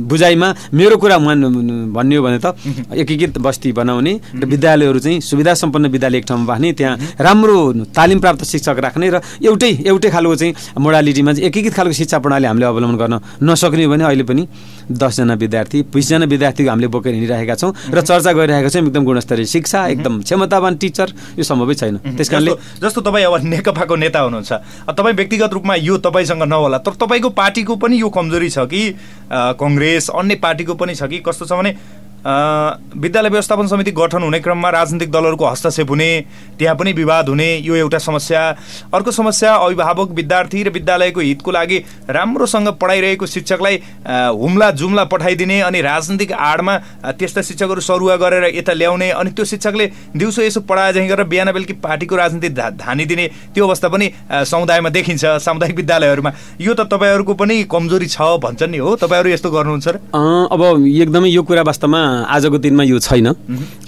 S3: बुझाइमा मेरो कुरा भन्ने हो भने त एकीकृत बस्ती बनाउने र विद्यालयहरू चाहिँ सुविधा सम्पन्न विद्यालय एक ठाउँ भने त्यहाँ राम्रो तालिम प्राप्त शिक्षक राख्ने र एउटै एउटै खालको चाहिँ मोडालिटीमा चाहिँ एकीकृत खालको शिक्षा प्रणाली हामीले अवलम्बन गर्न नसक्ने भने अहिले पनि दसजना विद्यार्थी बिसजना विद्यार्थीको हामीले बोकेर हिँडिरहेका छौँ र चर्चा गरिरहेका छौँ एकदम गुणस्तरीय शिक्षा एकदम क्षमतावान टिचर यो सम्भवै छैन। त्यस कारणले
S1: जस्तो तपाईँ अब नेकपाको नेता हुनुहुन्छ तपाईँ व्यक्तिगत रूपमा यो तपाईँसँग नहोला तर तपाईँको पार्टीको पनि यो कमजोरी छ कि कङ्ग्रेस अन्य पार्टीको पनि छ कि कस्तो छ भने विद्यालय व्यवस्थापन समिति गठन हुने क्रममा राजनीतिक दलहरूको हस्तक्षेप हुने त्यहाँ पनि विवाद हुने यो एउटा समस्या। अर्को समस्या अभिभावक विद्यार्थी र विद्यालयको हितको लागि राम्रोसँग पढाइरहेको शिक्षकलाई हुम्ला जुम्ला पठाइदिने अनि राजनीतिक आडमा त्यस्ता शिक्षकहरू सरुवा गरेर यता ल्याउने अनि त्यो शिक्षकले दिउँसो यसो पढाए चाहिँ गरेर बिहान बेलुकी पार्टीको राजनीति धा धानिदिने त्यो अवस्था पनि समुदायमा देखिन्छ सामुदायिक विद्यालयहरूमा। यो त तपाईँहरूको पनि कमजोरी छ भन्छन् नि हो। तपाईँहरू यस्तो गर्नुहुन्छ र?
S3: अब एकदमै यो कुरा वास्तवमा आजको दिनमा यो छैन।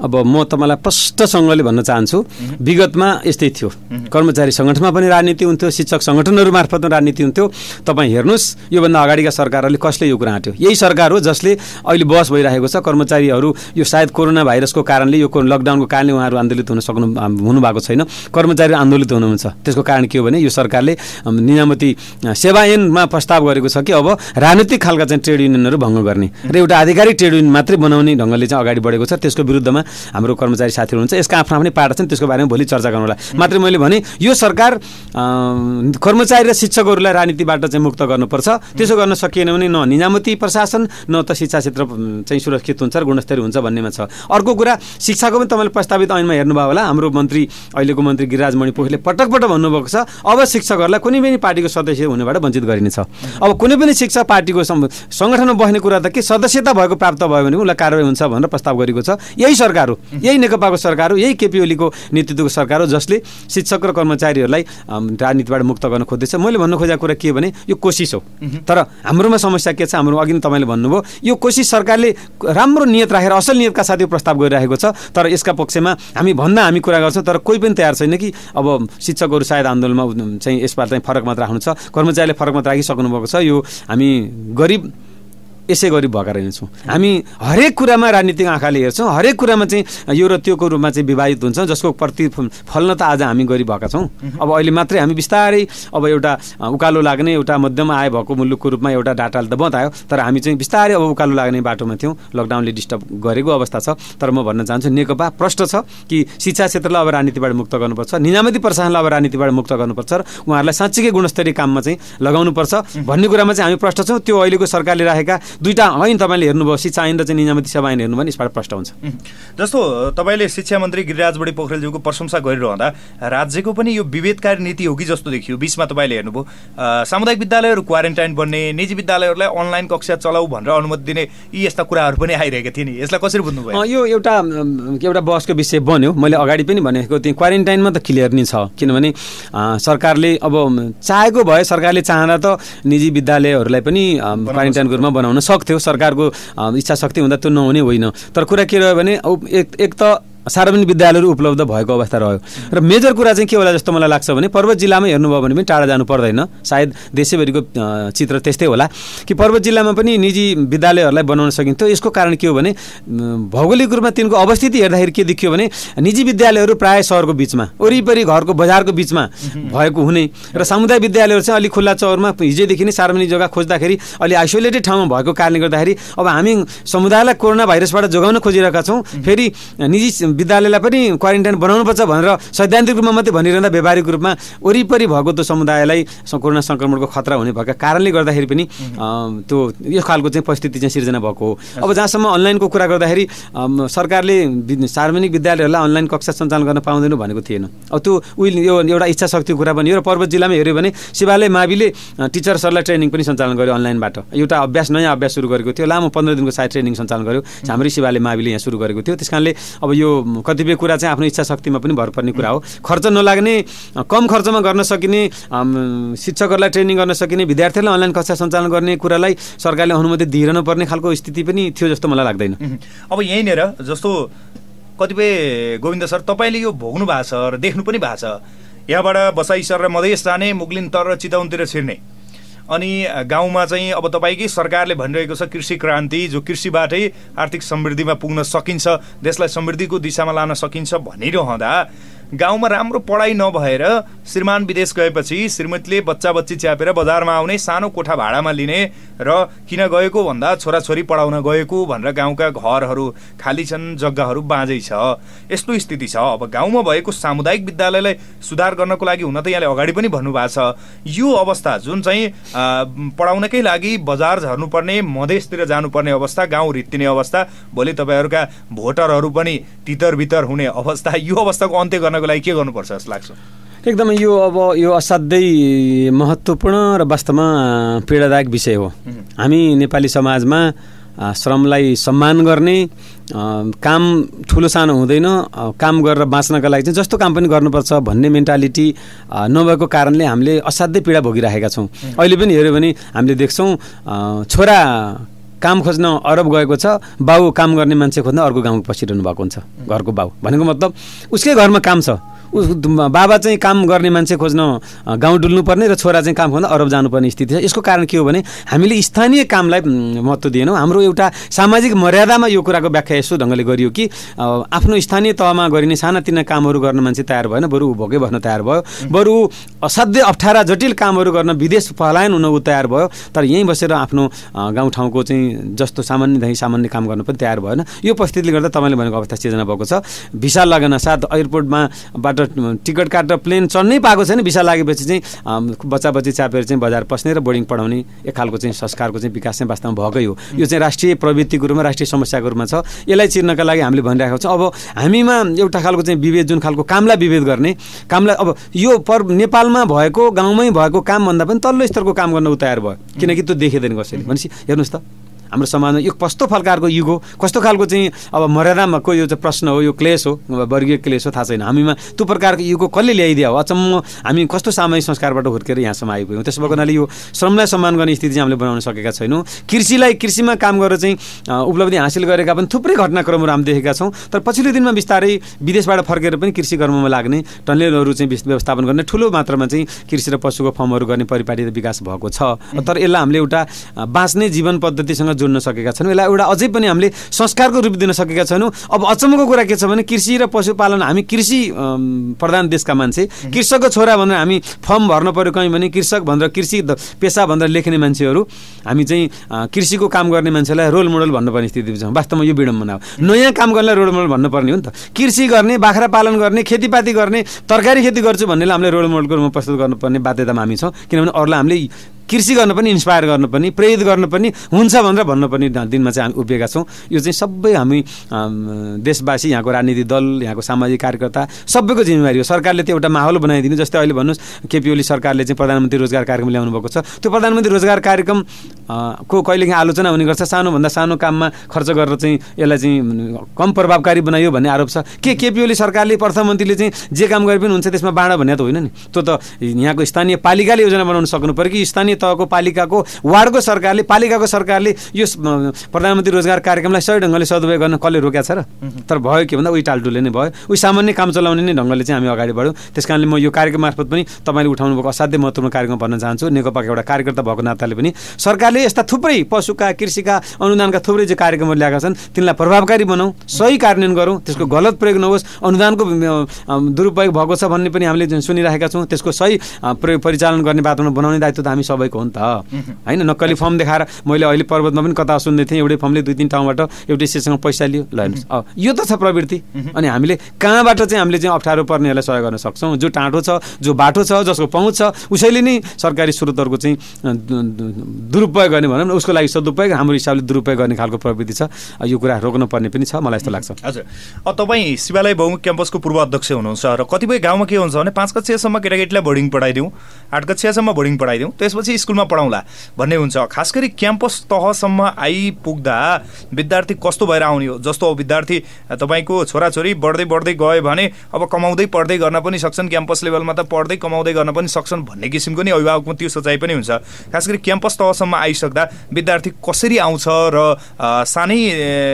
S3: अब म तपाईँलाई प्रष्टसँगले भन्न चाहन्छु विगतमा यस्तै थियो। कर्मचारी सङ्गठनमा पनि राजनीति हुन्थ्यो शिक्षक सङ्गठनहरू मार्फत राजनीति हुन्थ्यो। तपाईँ हेर्नुहोस् योभन्दा अगाडिका सरकारहरूले कसले यो कुरा आँट्यो। यही सरकार हो जसले अहिले बहस भइरहेको छ कर्मचारीहरू यो सायद कोरोना भाइरसको कारणले यो लकडाउनको कारणले उहाँहरू आन्दोलित हुन सक्नु हुनुभएको छैन। कर्मचारी आन्दोलित हुनुहुन्छ। त्यसको कारण के हो भने यो सरकारले नियामती सेवा ऐनमा प्रस्ताव गरेको छ कि अब राजनीतिक खालका चाहिँ ट्रेड युनियनहरू भङ्ग गर्ने। र एउटा आधिकारिक ट्रेड युनियन मात्रै बनाउने ढङ्गले चाहिँ अगाडि बढेको छ। त्यसको विरुद्धमा हाम्रो कर्मचारी साथीहरू हुन्छ यसका आफ्ना आफ्नै पाटा छन् त्यसको बारेमा भोलि चर्चा गर्नु होला मात्रै मैले भने यो सरकार कर्मचारी र शिक्षकहरूलाई राजनीतिबाट चाहिँ मुक्त गर्नुपर्छ। त्यसो गर्न सकिएन भने न निजामती प्रशासन न त शिक्षा क्षेत्र चाहिँ सुरक्षित हुन्छ र गुणस्तरीय हुन्छ भन्नेमा छ। अर्को कुरा शिक्षाको पनि तपाईँले प्रस्तावित ऐनमा हेर्नुभयो होला। हाम्रो मन्त्री अहिलेको मन्त्री गिरिराज मणि पोखले पटक पटक भन्नुभएको छ अब शिक्षकहरूलाई कुनै पनि पार्टीको सदस्य हुनेबाट वञ्चित गरिनेछ। अब कुनै पनि शिक्षा पार्टीको सङ्गठनमा बस्ने कुरा त के? सदस्यता भएको प्राप्त भयो भने उसलाई कारवाही हुन्छ भनेर प्रस्ताव गरेको छ। यही सरकार हो। यही नेकपाको सरकार हो। यही केपी ओलीको नेतृत्वको सरकार हो जसले शिक्षक र कर्मचारीहरूलाई राजनीतिबाट मुक्त गर्न खोज्दैछ। मैले भन्नु खोजेको कुरा के भने यो कोसिस हो। तर हाम्रोमा समस्या के छ? हाम्रो अघि नै तपाईँले भन्नुभयो यो कोसिस सरकारले राम्रो नियत राखेर असल नियतका साथ यो प्रस्ताव गरिरहेको छ। तर यसका पक्षमा हामी भन्दा हामी कुरा गर्छौँ तर कोही पनि तयार छैन कि अब शिक्षकहरू सायद आन्दोलनमा चाहिँ यसपाल चाहिँ फरक मात्र राख्नु छ। कर्मचारीले फरक मात्र राखिसक्नु भएको छ। यो हामी गरिब यसै गरी भएका रहेछौँ हामी हरेक कुरामा राजनीतिक आँखाले हेर्छौँ हरेक कुरामा चाहिँ यो र त्योको रूपमा चाहिँ विवाहित हुन्छ जसको प्रति फल्न त आज हामी गरी भएका छौँ। अब अहिले मात्रै हामी बिस्तारै अब एउटा उकालो लाग्ने एउटा मध्यम आय भएको मुलुकको रूपमा एउटा डाटाले त बतायो तर हामी चाहिँ बिस्तारै अब उकालो लाग्ने बाटोमा थियौँ। लकडाउनले डिस्टर्ब गरेको अवस्था छ। तर म भन्न चाहन्छु नेकपा प्रष्ट छ कि शिक्षा क्षेत्रलाई अब राजनीतिबाट मुक्त गर्नुपर्छ निजामती प्रशासनलाई अब राजनीतिबाट मुक्त गर्नुपर्छ र उहाँहरूलाई साँच्चीकै गुणस्तरीय काममा चाहिँ लगाउनुपर्छ भन्ने कुरामा चाहिँ हामी प्रष्ट छौँ। त्यो अहिलेको सरकारले राखेका दुईवटा ऐन तपाईँले हेर्नुभयो शिक्षा ऐन र चाहिँ निजामती सेवा ऐन हेर्नुभयो भने यसबाट प्रष्ट हुन्छ।
S1: जस्तो तपाईँले शिक्षा मन्त्री गिरिराज बढी पोखरेलज्यूको प्रशंसा गरिरहँदा राज्यको पनि यो विभेदकारी नीति हो कि जस्तो देखियो? बिचमा तपाईँले हेर्नुभयो सामुदायिक विद्यालयहरू क्वारेन्टाइन बन्ने निजी विद्यालयहरूलाई अनलाइन कक्षा चलाऊ भनेर अनुमति दिने यी यस्ता कुराहरू पनि आइरहेका थिए नि। यसलाई कसरी बुझ्नुभयो
S3: यो एउटा एउटा बहसको विषय बन्यो। मैले अगाडि पनि भनेको थिएँ क्वारेन्टाइनमा त क्लियर नै छ। किनभने सरकारले अब चाहेको भए सरकारले चाहँदा त निजी विद्यालयहरूलाई पनि क्वारेन्टाइनको रूपमा बनाउन सक्थ्यो सरकारको इच्छा शक्ति हुँदा त्यो नहुने होइन। तर कुरा के रह्यो भने एक एक त सार्वजनिक विद्यालयहरू उपलब्ध भएको अवस्था रह्यो। र मेजर कुरा चाहिँ के होला जस्तो मलाई लाग्छ भने पर्वत जिल्लामा हेर्नुभयो भने पनि टाढा जानु पर्दैन। सायद देशैभरिको चित्र त्यस्तै होला कि पर्वत जिल्लामा पनि निजी विद्यालयहरूलाई बनाउन सकिन्थ्यो। यसको कारण के हो भने भौगोलिक रूपमा तिनको अवस्थिति हेर्दाखेरि के देखियो भने निजी विद्यालयहरू प्रायः सहरको बिचमा वरिपरि घरको बजारको बिचमा भएको हुने र सामुदायिक विद्यालयहरू चाहिँ अलिक खुल्ला चौरमा हिजोदेखि नै सार्वजनिक जग्गा खोज्दाखेरि अलि आइसोलेटेड ठाउँमा भएको कारणले गर्दाखेरि अब हामी समुदायलाई कोरोना भाइरसबाट जोगाउन खोजिरहेका छौँ। फेरि निजी विद्यालयलाई पनि क्वारेन्टाइन बनाउनुपर्छ भनेर सैद्धान्तिक रूपमा मात्रै भनिरहँदा व्यावहारिक रूपमा वरिपरि भएको त्यो समुदायलाई कोरोना सङ्क्रमणको खतरा हुने भएका कारणले गर्दाखेरि पनि त्यो यो खालको चाहिँ परिस्थिति चाहिँ सिर्जना भएको हो। अब जहाँसम्म अनलाइनको कुरा गर्दाखेरि सरकारले सार्वजनिक विद्यालयहरूलाई अनलाइन कक्षा सञ्चालन गर्न पाउँदैन भनेको थिएन। अब त्यो उहिले यो एउटा इच्छा शक्तिको कुरा पनि हो र पर्वत जिल्लामा हेऱ्यो भने शिवालय माविले टिचर्सहरूलाई ट्रेनिङ पनि सञ्चालन गर्यो अनलाइनबाट। एउटा अभ्यास नयाँ अभ्यास सुरु गरेको थियो। लामो पन्ध्र दिनको सायद ट्रेनिङ सञ्चालन गर्यो। हाम्रै शिवालय माविले यहाँ सुरु गरेको थियो। त्यस कारणले अब यो कतिपय कुरा चाहिँ आफ्नो इच्छा शक्तिमा पनि भर पर्ने कुरा हो। खर्च नलाग्ने कम खर्चमा गर्न सकिने शिक्षकहरूलाई ट्रेनिङ गर्न सकिने विद्यार्थीहरूलाई अनलाइन कक्षा सञ्चालन गर्ने कुरालाई सरकारले अनुमति दिइरहनु पर्ने खालको स्थिति पनि थियो जस्तो मलाई लाग्दैन।
S1: अब यहीँनिर जस्तो कतिपय गोविन्द सर तपाईँले यो भोग्नु भएको छ र देख्नु पनि भएको छ। यहाँबाट बसाइ सर र मधेस जाने मुगलिन तर चितवनतिर छिर्ने। अनि गाउँमा चाहिँ अब तपाईँकै सरकारले भनिरहेको छ कृषि क्रान्ति जो कृषिबाटै आर्थिक समृद्धिमा पुग्न सकिन्छ देशलाई समृद्धिको दिशामा लान सकिन्छ भनिरहँदा गाउँमा राम्रो पढाइ नभएर श्रीमान विदेश गएपछि श्रीमतीले बच्चा बच्ची च्यापेर बजारमा आउने सानो कोठा भाडामा लिने र किन गएको भन्दा छोराछोरी पढाउन गएको भनेर गाउँका घरहरू खाली छन् जग्गाहरू बाँझै छ। यस्तो स्थिति छ। अब गाउँमा भएको सामुदायिक विद्यालयलाई सुधार गर्नको लागि हुन त यहाँले अगाडि पनि भन्नुभएको छ। यो अवस्था जुन चाहिँ पढाउनकै लागि बजार झर्नुपर्ने मधेसतिर जानुपर्ने अवस्था गाउँ रित्तिने अवस्था भोलि तपाईँहरूका भोटरहरू पनि तितर बितर हुने अवस्था यो अवस्थाको अन्त्य गर्नको लागि के गर्नुपर्छ जस्तो लाग्छ?
S3: एकदमै यो अब यो असाध्यै महत्त्वपूर्ण र वास्तवमा पीडादायक विषय हो। हामी नेपाली समाजमा श्रमलाई सम्मान गर्ने काम ठुलो सानो हुँदैन काम गरेर बाँच्नका लागि चाहिँ जस्तो काम पनि गर्नुपर्छ भन्ने मेन्टालिटी नभएको कारणले हामीले असाध्यै पीडा भोगिरहेका छौँ। अहिले पनि हेऱ्यो भने हामीले देख्छौँ छोरा काम खोज्न अरब गएको छ बाउ काम गर्ने मान्छे खोज्न अर्को गाउँमा पसिरहनु भएको हुन्छ घरको बाउ। भनेको मतलब उसकै घरमा काम छ। उस बाबा चाहिँ काम गर्ने मान्छे खोज्न गाउँ डुल्नु पर्ने र छोरा चाहिँ काम खोज्न अरब जानुपर्ने स्थिति छ। यसको कारण के हो भने हामीले स्थानीय कामलाई महत्त्व दिएनौँ। हाम्रो एउटा सामाजिक मर्यादामा यो कुराको व्याख्या यसो ढङ्गले गरियो कि आफ्नो स्थानीय तहमा गरिने सानातिना कामहरू गर्न मान्छे तयार भएन बरु ऊ भोकै बस्न तयार भयो। बरु ऊ असाध्य अप्ठ्यारा जटिल कामहरू गर्न विदेश पलायन हुन ऊ तयार भयो। तर यहीँ बसेर आफ्नो गाउँठाउँको चाहिँ जस्तो सामान्यदेखि सामान्य काम गर्न पनि तयार भएन। यो परिस्थितिले गर्दा तपाईँले भनेको अवस्था सिर्जना भएको छ। भिसा लगन साथ एयरपोर्टमा टिकट काटेर प्लेन चढ्नै पाएको छैन। भिसा लागेपछि चाहिँ बच्चा बच्ची चापेर चाहिँ बजार पस्ने र बोर्डिङ पढाउने एक खालको चाहिँ संस्कारको चाहिँ विकास चाहिँ वास्तवमा भएकै हो। यो चाहिँ राष्ट्रिय प्रवृत्तिको रूपमा राष्ट्रिय समस्याको रूपमा छ। यसलाई चिर्नका लागि हामीले भनिरहेको छौँ। अब हामीमा एउटा खालको चाहिँ विभेद जुन खालको कामलाई विभेद गर्ने कामलाई अब यो पर नेपालमा भएको गाउँमै भएको कामभन्दा पनि तल्लो स्तरको काम गर्न ऊ तयार भयो। किनकि त्यो देखिँदैन कसैले। भनेपछि हेर्नुहोस् त। हाम्रो समाजमा यो कस्तो प्रकारको युग हो कस्तो खालको चाहिँ अब मर्यादामाको यो चाहिँ प्रश्न हो यो क्लेस हो वर्गीय क्लेस हो थाहा छैन। हामीमा त्यो प्रकारको युगको कसले ल्याइदियो हो? अचम्म हामी कस्तो सामाजिक संस्कारबाट हुर्केर यहाँसम्म आइपुग्यौँ? त्यसो भएको हुनाले यो श्रमलाई सम्मान गर्ने स्थिति चाहिँ हामीले बनाउन सकेका छैनौँ। कृषिलाई कृषिमा काम गरेर चाहिँ उपलब्धि हासिल गरेका पनि थुप्रै घटनाक्रमहरू हामी देखेका छौँ। तर पछिल्लो दिनमा बिस्तारै विदेशबाट फर्केर पनि कृषि कर्ममा लाग्ने टन्नेलहरू चाहिँ व्यवस्थापन गर्ने ठुलो मात्रामा चाहिँ कृषि र पशुको फर्महरू गर्ने परिपाटी विकास भएको छ। तर यसलाई हामीले एउटा बाँच्ने जीवन पद्धतिसँग जोड्न सकेका छैनौँ। यसलाई एउटा अझै पनि हामीले संस्कारको रूप दिन सकेका छैनौँ। अब अचम्मको कुरा के छ भने कृषि र पशुपालन हामी कृषि प्रधान देशका मान्छे। कृषकको छोरा भनेर हामी फर्म भर्न पऱ्यो कहीँ भने कृषक भनेर कृषि पेसा भनेर लेख्ने मान्छेहरू। हामी चाहिँ कृषिको काम गर्ने मान्छेलाई रोल मोडल भन्नुपर्ने स्थिति छौँ वास्तवमा यो विडम्बना हो। नयाँ काम गर्नेलाई रोल मोडल भन्नुपर्ने हो नि त। कृषि गर्ने बाख्रा पालन गर्ने खेतीपाती गर्ने तरकारी खेती गर्छु भन्नेलाई हामीले रोल मोडलको रूपमा प्रस्तुत गर्नुपर्ने बाध्यतामा हामी छौँ। किनभने अरूलाई हामीले कृषि गर्न पनि इन्सपायर गर्न पनि प्रेरित गर्न पनि हुन्छ भनेर भन्न पनि दिनमा चाहिँ हामी उभिएका छौँ। यो चाहिँ सबै हामी देशवासी यहाँको राजनीतिक दल यहाँको सामाजिक कार्यकर्ता सबैको जिम्मेवारी हो। सरकारले त्यो एउटा माहौल बनाइदिनु जस्तै अहिले भन्नुहोस् केपी ओली सरकारले चाहिँ प्रधानमन्त्री रोजगार कार्यक्रम ल्याउनु भएको छ। त्यो प्रधानमन्त्री रोजगार कार्यक्रम को कहिलेकाहीँ आलोचना हुने गर्छ? सानोभन्दा सानो काममा खर्च गरेर चाहिँ यसलाई चाहिँ कम प्रभावकारी बनायो भन्ने आरोप छ। के केपी ओली सरकारले प्रधानमन्त्रीले चाहिँ जे काम गरे पनि हुन्छ त्यसमा बाँड भन्ने त होइन नि। त्यो त यहाँको स्थानीय पालिकाले योजना बनाउन सक्नु पऱ्यो कि स्थानीय तहको पालिकाको वार्डको सरकारले पालिकाको सरकारले यो प्रधानमन्त्री रोजगार कार्यक्रमलाई सही ढङ्गले सदुपयोग गर्न कसले रोकेको छ र? तर भयो के भन्दा उही टालटुले नै भयो। उही सामान्य काम चलाउने नै ढङ्गले चाहिँ हामी अगाडि बढ्यौँ। त्यस कारणले म यो कार्यक्रम मार्फत पनि तपाईँले उठाउनु भएको असाध्य महत्त्वपूर्ण कार्यक्रम भन्न चाहन्छु। नेकपाको एउटा कार्यकर्ता भएको नाताले पनि सरकारले यस्ता थुप्रै पशुका कृषिका अनुदानका थुप्रै जो कार्यक्रमहरू ल्याएका छन् तिनलाई प्रभावकारी बनाऊ सही कार्यान्वयन गरौँ त्यसको गलत प्रयोग नहोस् अनुदानको दुरुपयोग भएको छ भन्ने पनि हामीले सुनिरहेका छौँ त्यसको सही प्रयोग परिचालन गर्ने वातावरण बनाउने दायित्व त हामी सबैको हो नि त। होइन नक्कली फर्म देखाएर मैले अहिले पर्वतमा पनि कता सुन्दै थिएँ एउटै फर्मले दुई तिन ठाउँबाट एउटै स्टेटसँग पैसा लियो। ल हेर्नुहोस्। यो त छ प्रवृत्ति। अनि हामीले कहाँबाट चाहिँ हामीले चाहिँ अप्ठ्यारो पर्नेहरूलाई सहयोग गर्न सक्छौँ? जो टाँटो छ जो बाटो छ जसको पहुँच छ उसैले नै सरकारी स्रोतहरूको चाहिँ दुरुपयोग गर्ने भनौँ न उसको लागि सदुपयोग हाम्रो हिसाबले दुरुपयोग गर्ने खालको प्रवृत्ति छ। यो कुरा रोक्नु पर्ने पनि छ मलाई यस्तो लाग्छ।
S1: हजुर। तपाईँ शिवालय बहुमुख क्याम्पसको पूर्व अध्यक्ष हुनुहुन्छ र कतिपय गाउँमा के हुन्छ भने पाँच कक्षासम्म केटाकेटीलाई बोर्डिङ पढाइदिउँ आठ कक्षासम्म बोर्डिङ पढाइदिउँ त्यसपछि स्कुलमा पढाउँला। भन्ने हुन्छ। खास गरी क्याम्पस तहसम्म आइपुग्दा विद्यार्थी कस्तो भएर आउने हो? जस्तो विद्यार्थी तपाईँको छोराछोरी बढ्दै बढ्दै गयो भने अब कमाउँदै पढ्दै गर्न पनि सक्छन्। क्याम्पस लेभलमा त पढ्दै कमाउँदै गर्न पनि सक्छन् भन्ने किसिमको नै अभिभावकमा त्यो सोचाइ पनि हुन्छ। खास गरी क्याम्पस तहसम्म आइसक्दा विद्यार्थी कसरी आउँछ र सानै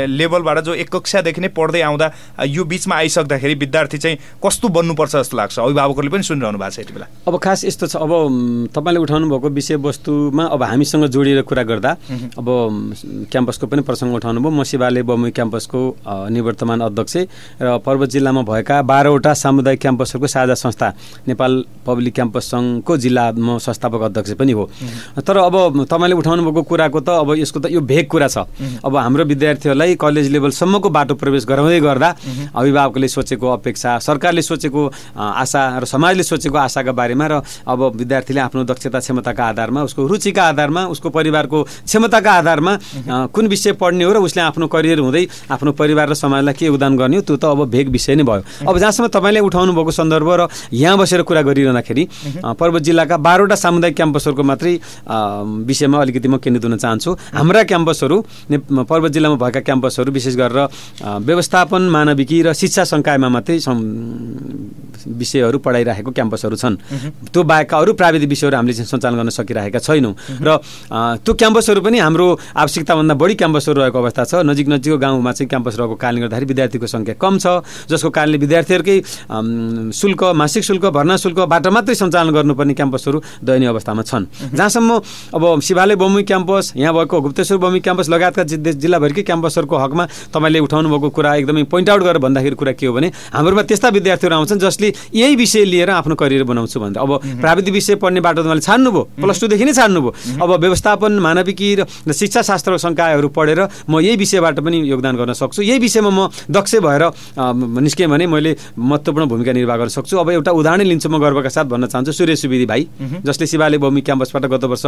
S1: लेभलबाट जो एक कक्षादेखि नै पढ्दै आउँदा यो बिचमा आइसक्दाखेरि विद्यार्थी चाहिँ कस्तो बन्नुपर्छ जस्तो लाग्छ? अभिभावकहरूले पनि सुनिरहनु भएको छ यति बेला।
S3: अब खास यस्तो छ। अब तपाईँले उठाउनु भएको विषयवस्तुमा अब हामीसँग जोडिएर कुरा गर्दा अब क्याम्पसको पनि प्रसङ्ग उठाउनु भयो। म शिवालय बमु क्याम्पसको निवर्तमान अध्यक्ष र पर्वत जिल्लामा भएका बाह्रवटा सामुदायिक क्याम्पसहरूको साझा संस्था नेपाल पब्लिक क्याम्पस सङ्घको जिल्ला म संस्थापक अध्यक्ष पनि हो। तर अब तपाईँले उठाउनु भएको कुराको त अब यसको त यो भेग कुरा छ। अब हाम्रो विद्यार्थीहरूलाई कलेज लेभलसम्मको बाटो प्रवेश गराउँदै गर्दा अभिभावकले सोचेको अपेक्षा सरकारले सोचेको आशा र समाजले सोचेको आशाका बारेमा र अब विद्यार्थीले आफ्नो दक्षता क्षमताका आधारमा उसको रुचिका आधारमा उसको परिवारको क्षमताका आधारमा कुन विषय पढ्ने हो र उसले आफ्नो करियर हुँदै आफ्नो परिवार र समाजलाई के योगदान गर्ने हो त्यो त अब भेग विषय नै भयो। अब जहाँसम्म तपाईँले उठाउनु भएको सन्दर्भ र यहाँ बसेर कुरा गरिरहँदाखेरि पर्वत जिल्लाका बाह्रवटा सामुदायिक क्याम्पसहरूको मात्रै विषयमा अलिकति म केन्द्रित हुन चाहन्छु। हाम्रा क्याम्पसहरू पर्वत जिल्लामा भएका क्याम्पसहरू विशेष गरेर व्यवस्थापन मानविकी र शिक्षा सङ्कायमा मात्रै विषयहरू पढाइरहेको क्याम्पसहरू छन्। त्यो बाहेकका अरू प्राविधिक विषयहरू हामीले सञ्चालन गर्न सकिरहेका छैनौँ। र त्यो क्याम्पसहरू पनि हाम्रो आवश्यकताभन्दा बढी क्याम्पसहरू रहेको अवस्था छ। नजिक नजिकको गाउँमा चाहिँ क्याम्पस रहेको कारणले गर्दाखेरि विद्यार्थीको सङ्ख्या कम छ। जसको कारणले विद्यार्थीहरूकै शुल्क मासिक शुल्क भर्ना शुल्कबाट मात्रै सञ्चालन गर्नुपर्ने क्याम्पसहरू दयनीय अवस्थामा छन्। जहाँसम्म अब शिवालय बमी क्याम्पस यहाँ भएको गुप्तेश्वर बमी क्याम्पस लगायतका जिल्लाभरिकै क्याम्पसहरूको हकमा तपाईँले उठाउनु भएको कुरा एकदमै पोइन्ट आउट गरेर भन्दाखेरि कुरा के हो भने हाम्रोमा त्यस्ता विद्यार्थीहरू आउँछन् जसले यही विषय लिएर आफ्नो करियर बनाउँछु भन्दा। अब प्राविधिक विषय पढ्ने बाटो तपाईँले छान्नुभयो प्लस टूदेखि नै छान्नुभयो अब व्यवस्थापन मानविकी र शिक्षा शास्त्र सङ्कायहरू पढेर म यही विषयबाट पनि योगदान गर्न सक्छु। यही विषयमा म दक्ष भएर निस्केँ भने मैले महत्त्वपूर्ण भूमिका निर्वाह गर्न सक्छु। अब एउटा उदाहरण लिन्छु म गर्वका साथ भन्न चाहन्छु सूर्य सुविधी भाइ जसले शिवालय भूमि क्याम्पसबाट गत वर्ष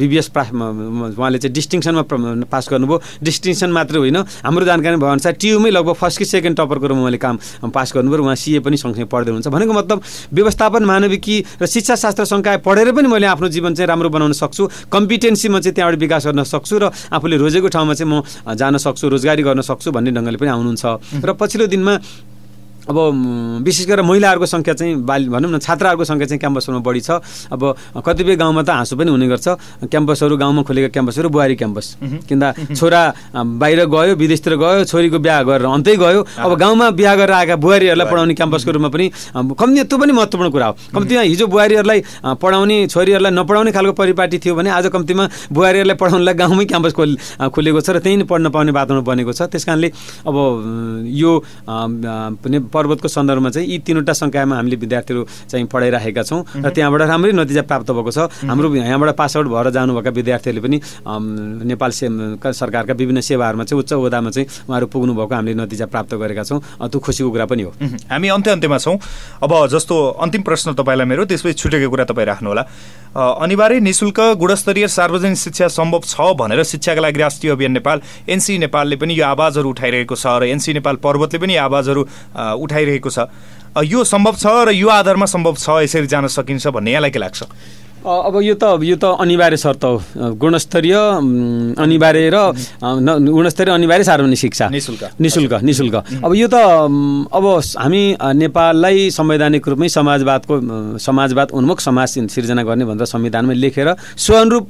S3: बिबिएस प्रा उहाँले चाहिँ डिस्टिङसनमा पास गर्नुभयो। डिस्टिङसन मात्रै होइन हाम्रो जानकारी भएअनुसार टियुमै लगभग फर्स्ट कि सेकेन्ड टपरको रूपमा उहाँले काम पास गर्नुभयो। उहाँ सिए पनि सँगसँगै पढ्दै हुनुहुन्छ। भनेको मतलब व्यवस्थापन मानविकी र शिक्षा शास्त्र सङ्काय पढेर पनि मैले आफ्नो जीवन चाहिँ राम्रो बनाउन सक्छु। कम्पिटेन्सी म चाहिँ त्यहाँबाट विकास गर्न सक्छु र आफूले रोजेको ठाउँमा चाहिँ म जान सक्छु रोजगारी गर्न सक्छु भन्ने ढङ्गले पनि आउनुहुन्छ। र पछिल्लो दिनमा अब विशेष गरेर महिलाहरूको सङ्ख्या चाहिँ बाल भनौँ न छात्राहरूको सङ्ख्या चाहिँ क्याम्पसहरूमा बढी छ। अब कतिपय गाउँमा त हाँसो पनि हुने गर्छ। क्याम्पसहरू गाउँमा खोलेका क्याम्पसहरू बुहारी क्याम्पस। किन्दा छोरा बाहिर गयो विदेशतिर गयो छोरीको बिहा गरेर अन्तै गयो। अब गाउँमा बिहा गरेर आएका बुहारीहरूलाई पढाउने क्याम्पसको रूपमा पनि कम्ती त्यो पनि महत्त्वपूर्ण कुरा हो। कम्तीमा हिजो बुहारीहरूलाई पढाउने छोरीहरूलाई नपढाउने खालको परिपाटी थियो भने आज कम्तीमा बुहारीहरूलाई पढाउनलाई गाउँमै क्याम्पस खोल खोलेको छ र त्यहीँ पढ्न पाउने वातावरण बनेको छ। त्यस कारणले अब यो पर्वतको सन्दर्भमा चाहिँ यी तिनवटा सङ्ख्यामा हामीले विद्यार्थीहरू चाहिँ पढाइराखेका छौँ र त्यहाँबाट राम्रै नतिजा प्राप्त भएको छ। हाम्रो यहाँबाट पास आउट भएर जानुभएका विद्यार्थीहरूले पनि नेपाल से सरकारका विभिन्न सेवाहरूमा चाहिँ उच्च ओदामा चाहिँ उहाँहरू पुग्नु भएको हामीले नतिजा प्राप्त गरेका छौँ। त्यो खुसीको कुरा पनि हो।
S1: हामी अन्त्य अन्त्यमा छौँ। अब जस्तो अन्तिम प्रश्न तपाईँलाई मेरो त्यसपछि छुटेको कुरा तपाईँ राख्नुहोला। अनिवार्य निशुल्क गुणस्तरीय सार्वजनिक शिक्षा सम्भव छ भनेर शिक्षाका लागि राष्ट्रिय अभियान नेपाल एनसी नेपालले पनि यो आवाजहरू उठाइरहेको छ र एनसी नेपाल पर्वतले पनि आवाजहरू उठाइरहेको छ। यो सम्भव छ र यो आधारमा सम्भव छ यसरी जान सकिन्छ भन्ने यहाँलाई के लाग्छ?
S3: अब यो त यो त अनिवार्य शर्त हो। गुणस्तरीय अनिवार्य र गुणस्तरीय अनिवार्य सार्वजनिक शिक्षा। निशुल्क। निशुल्क निशुल्क। अब यो त अब हामी नेपाललाई संवैधानिक रूपमै समाजवादको समाजवाद उन्मुख समाज सिर्जना गर्ने भनेर संविधानमा लेखेर स्वअनुरूप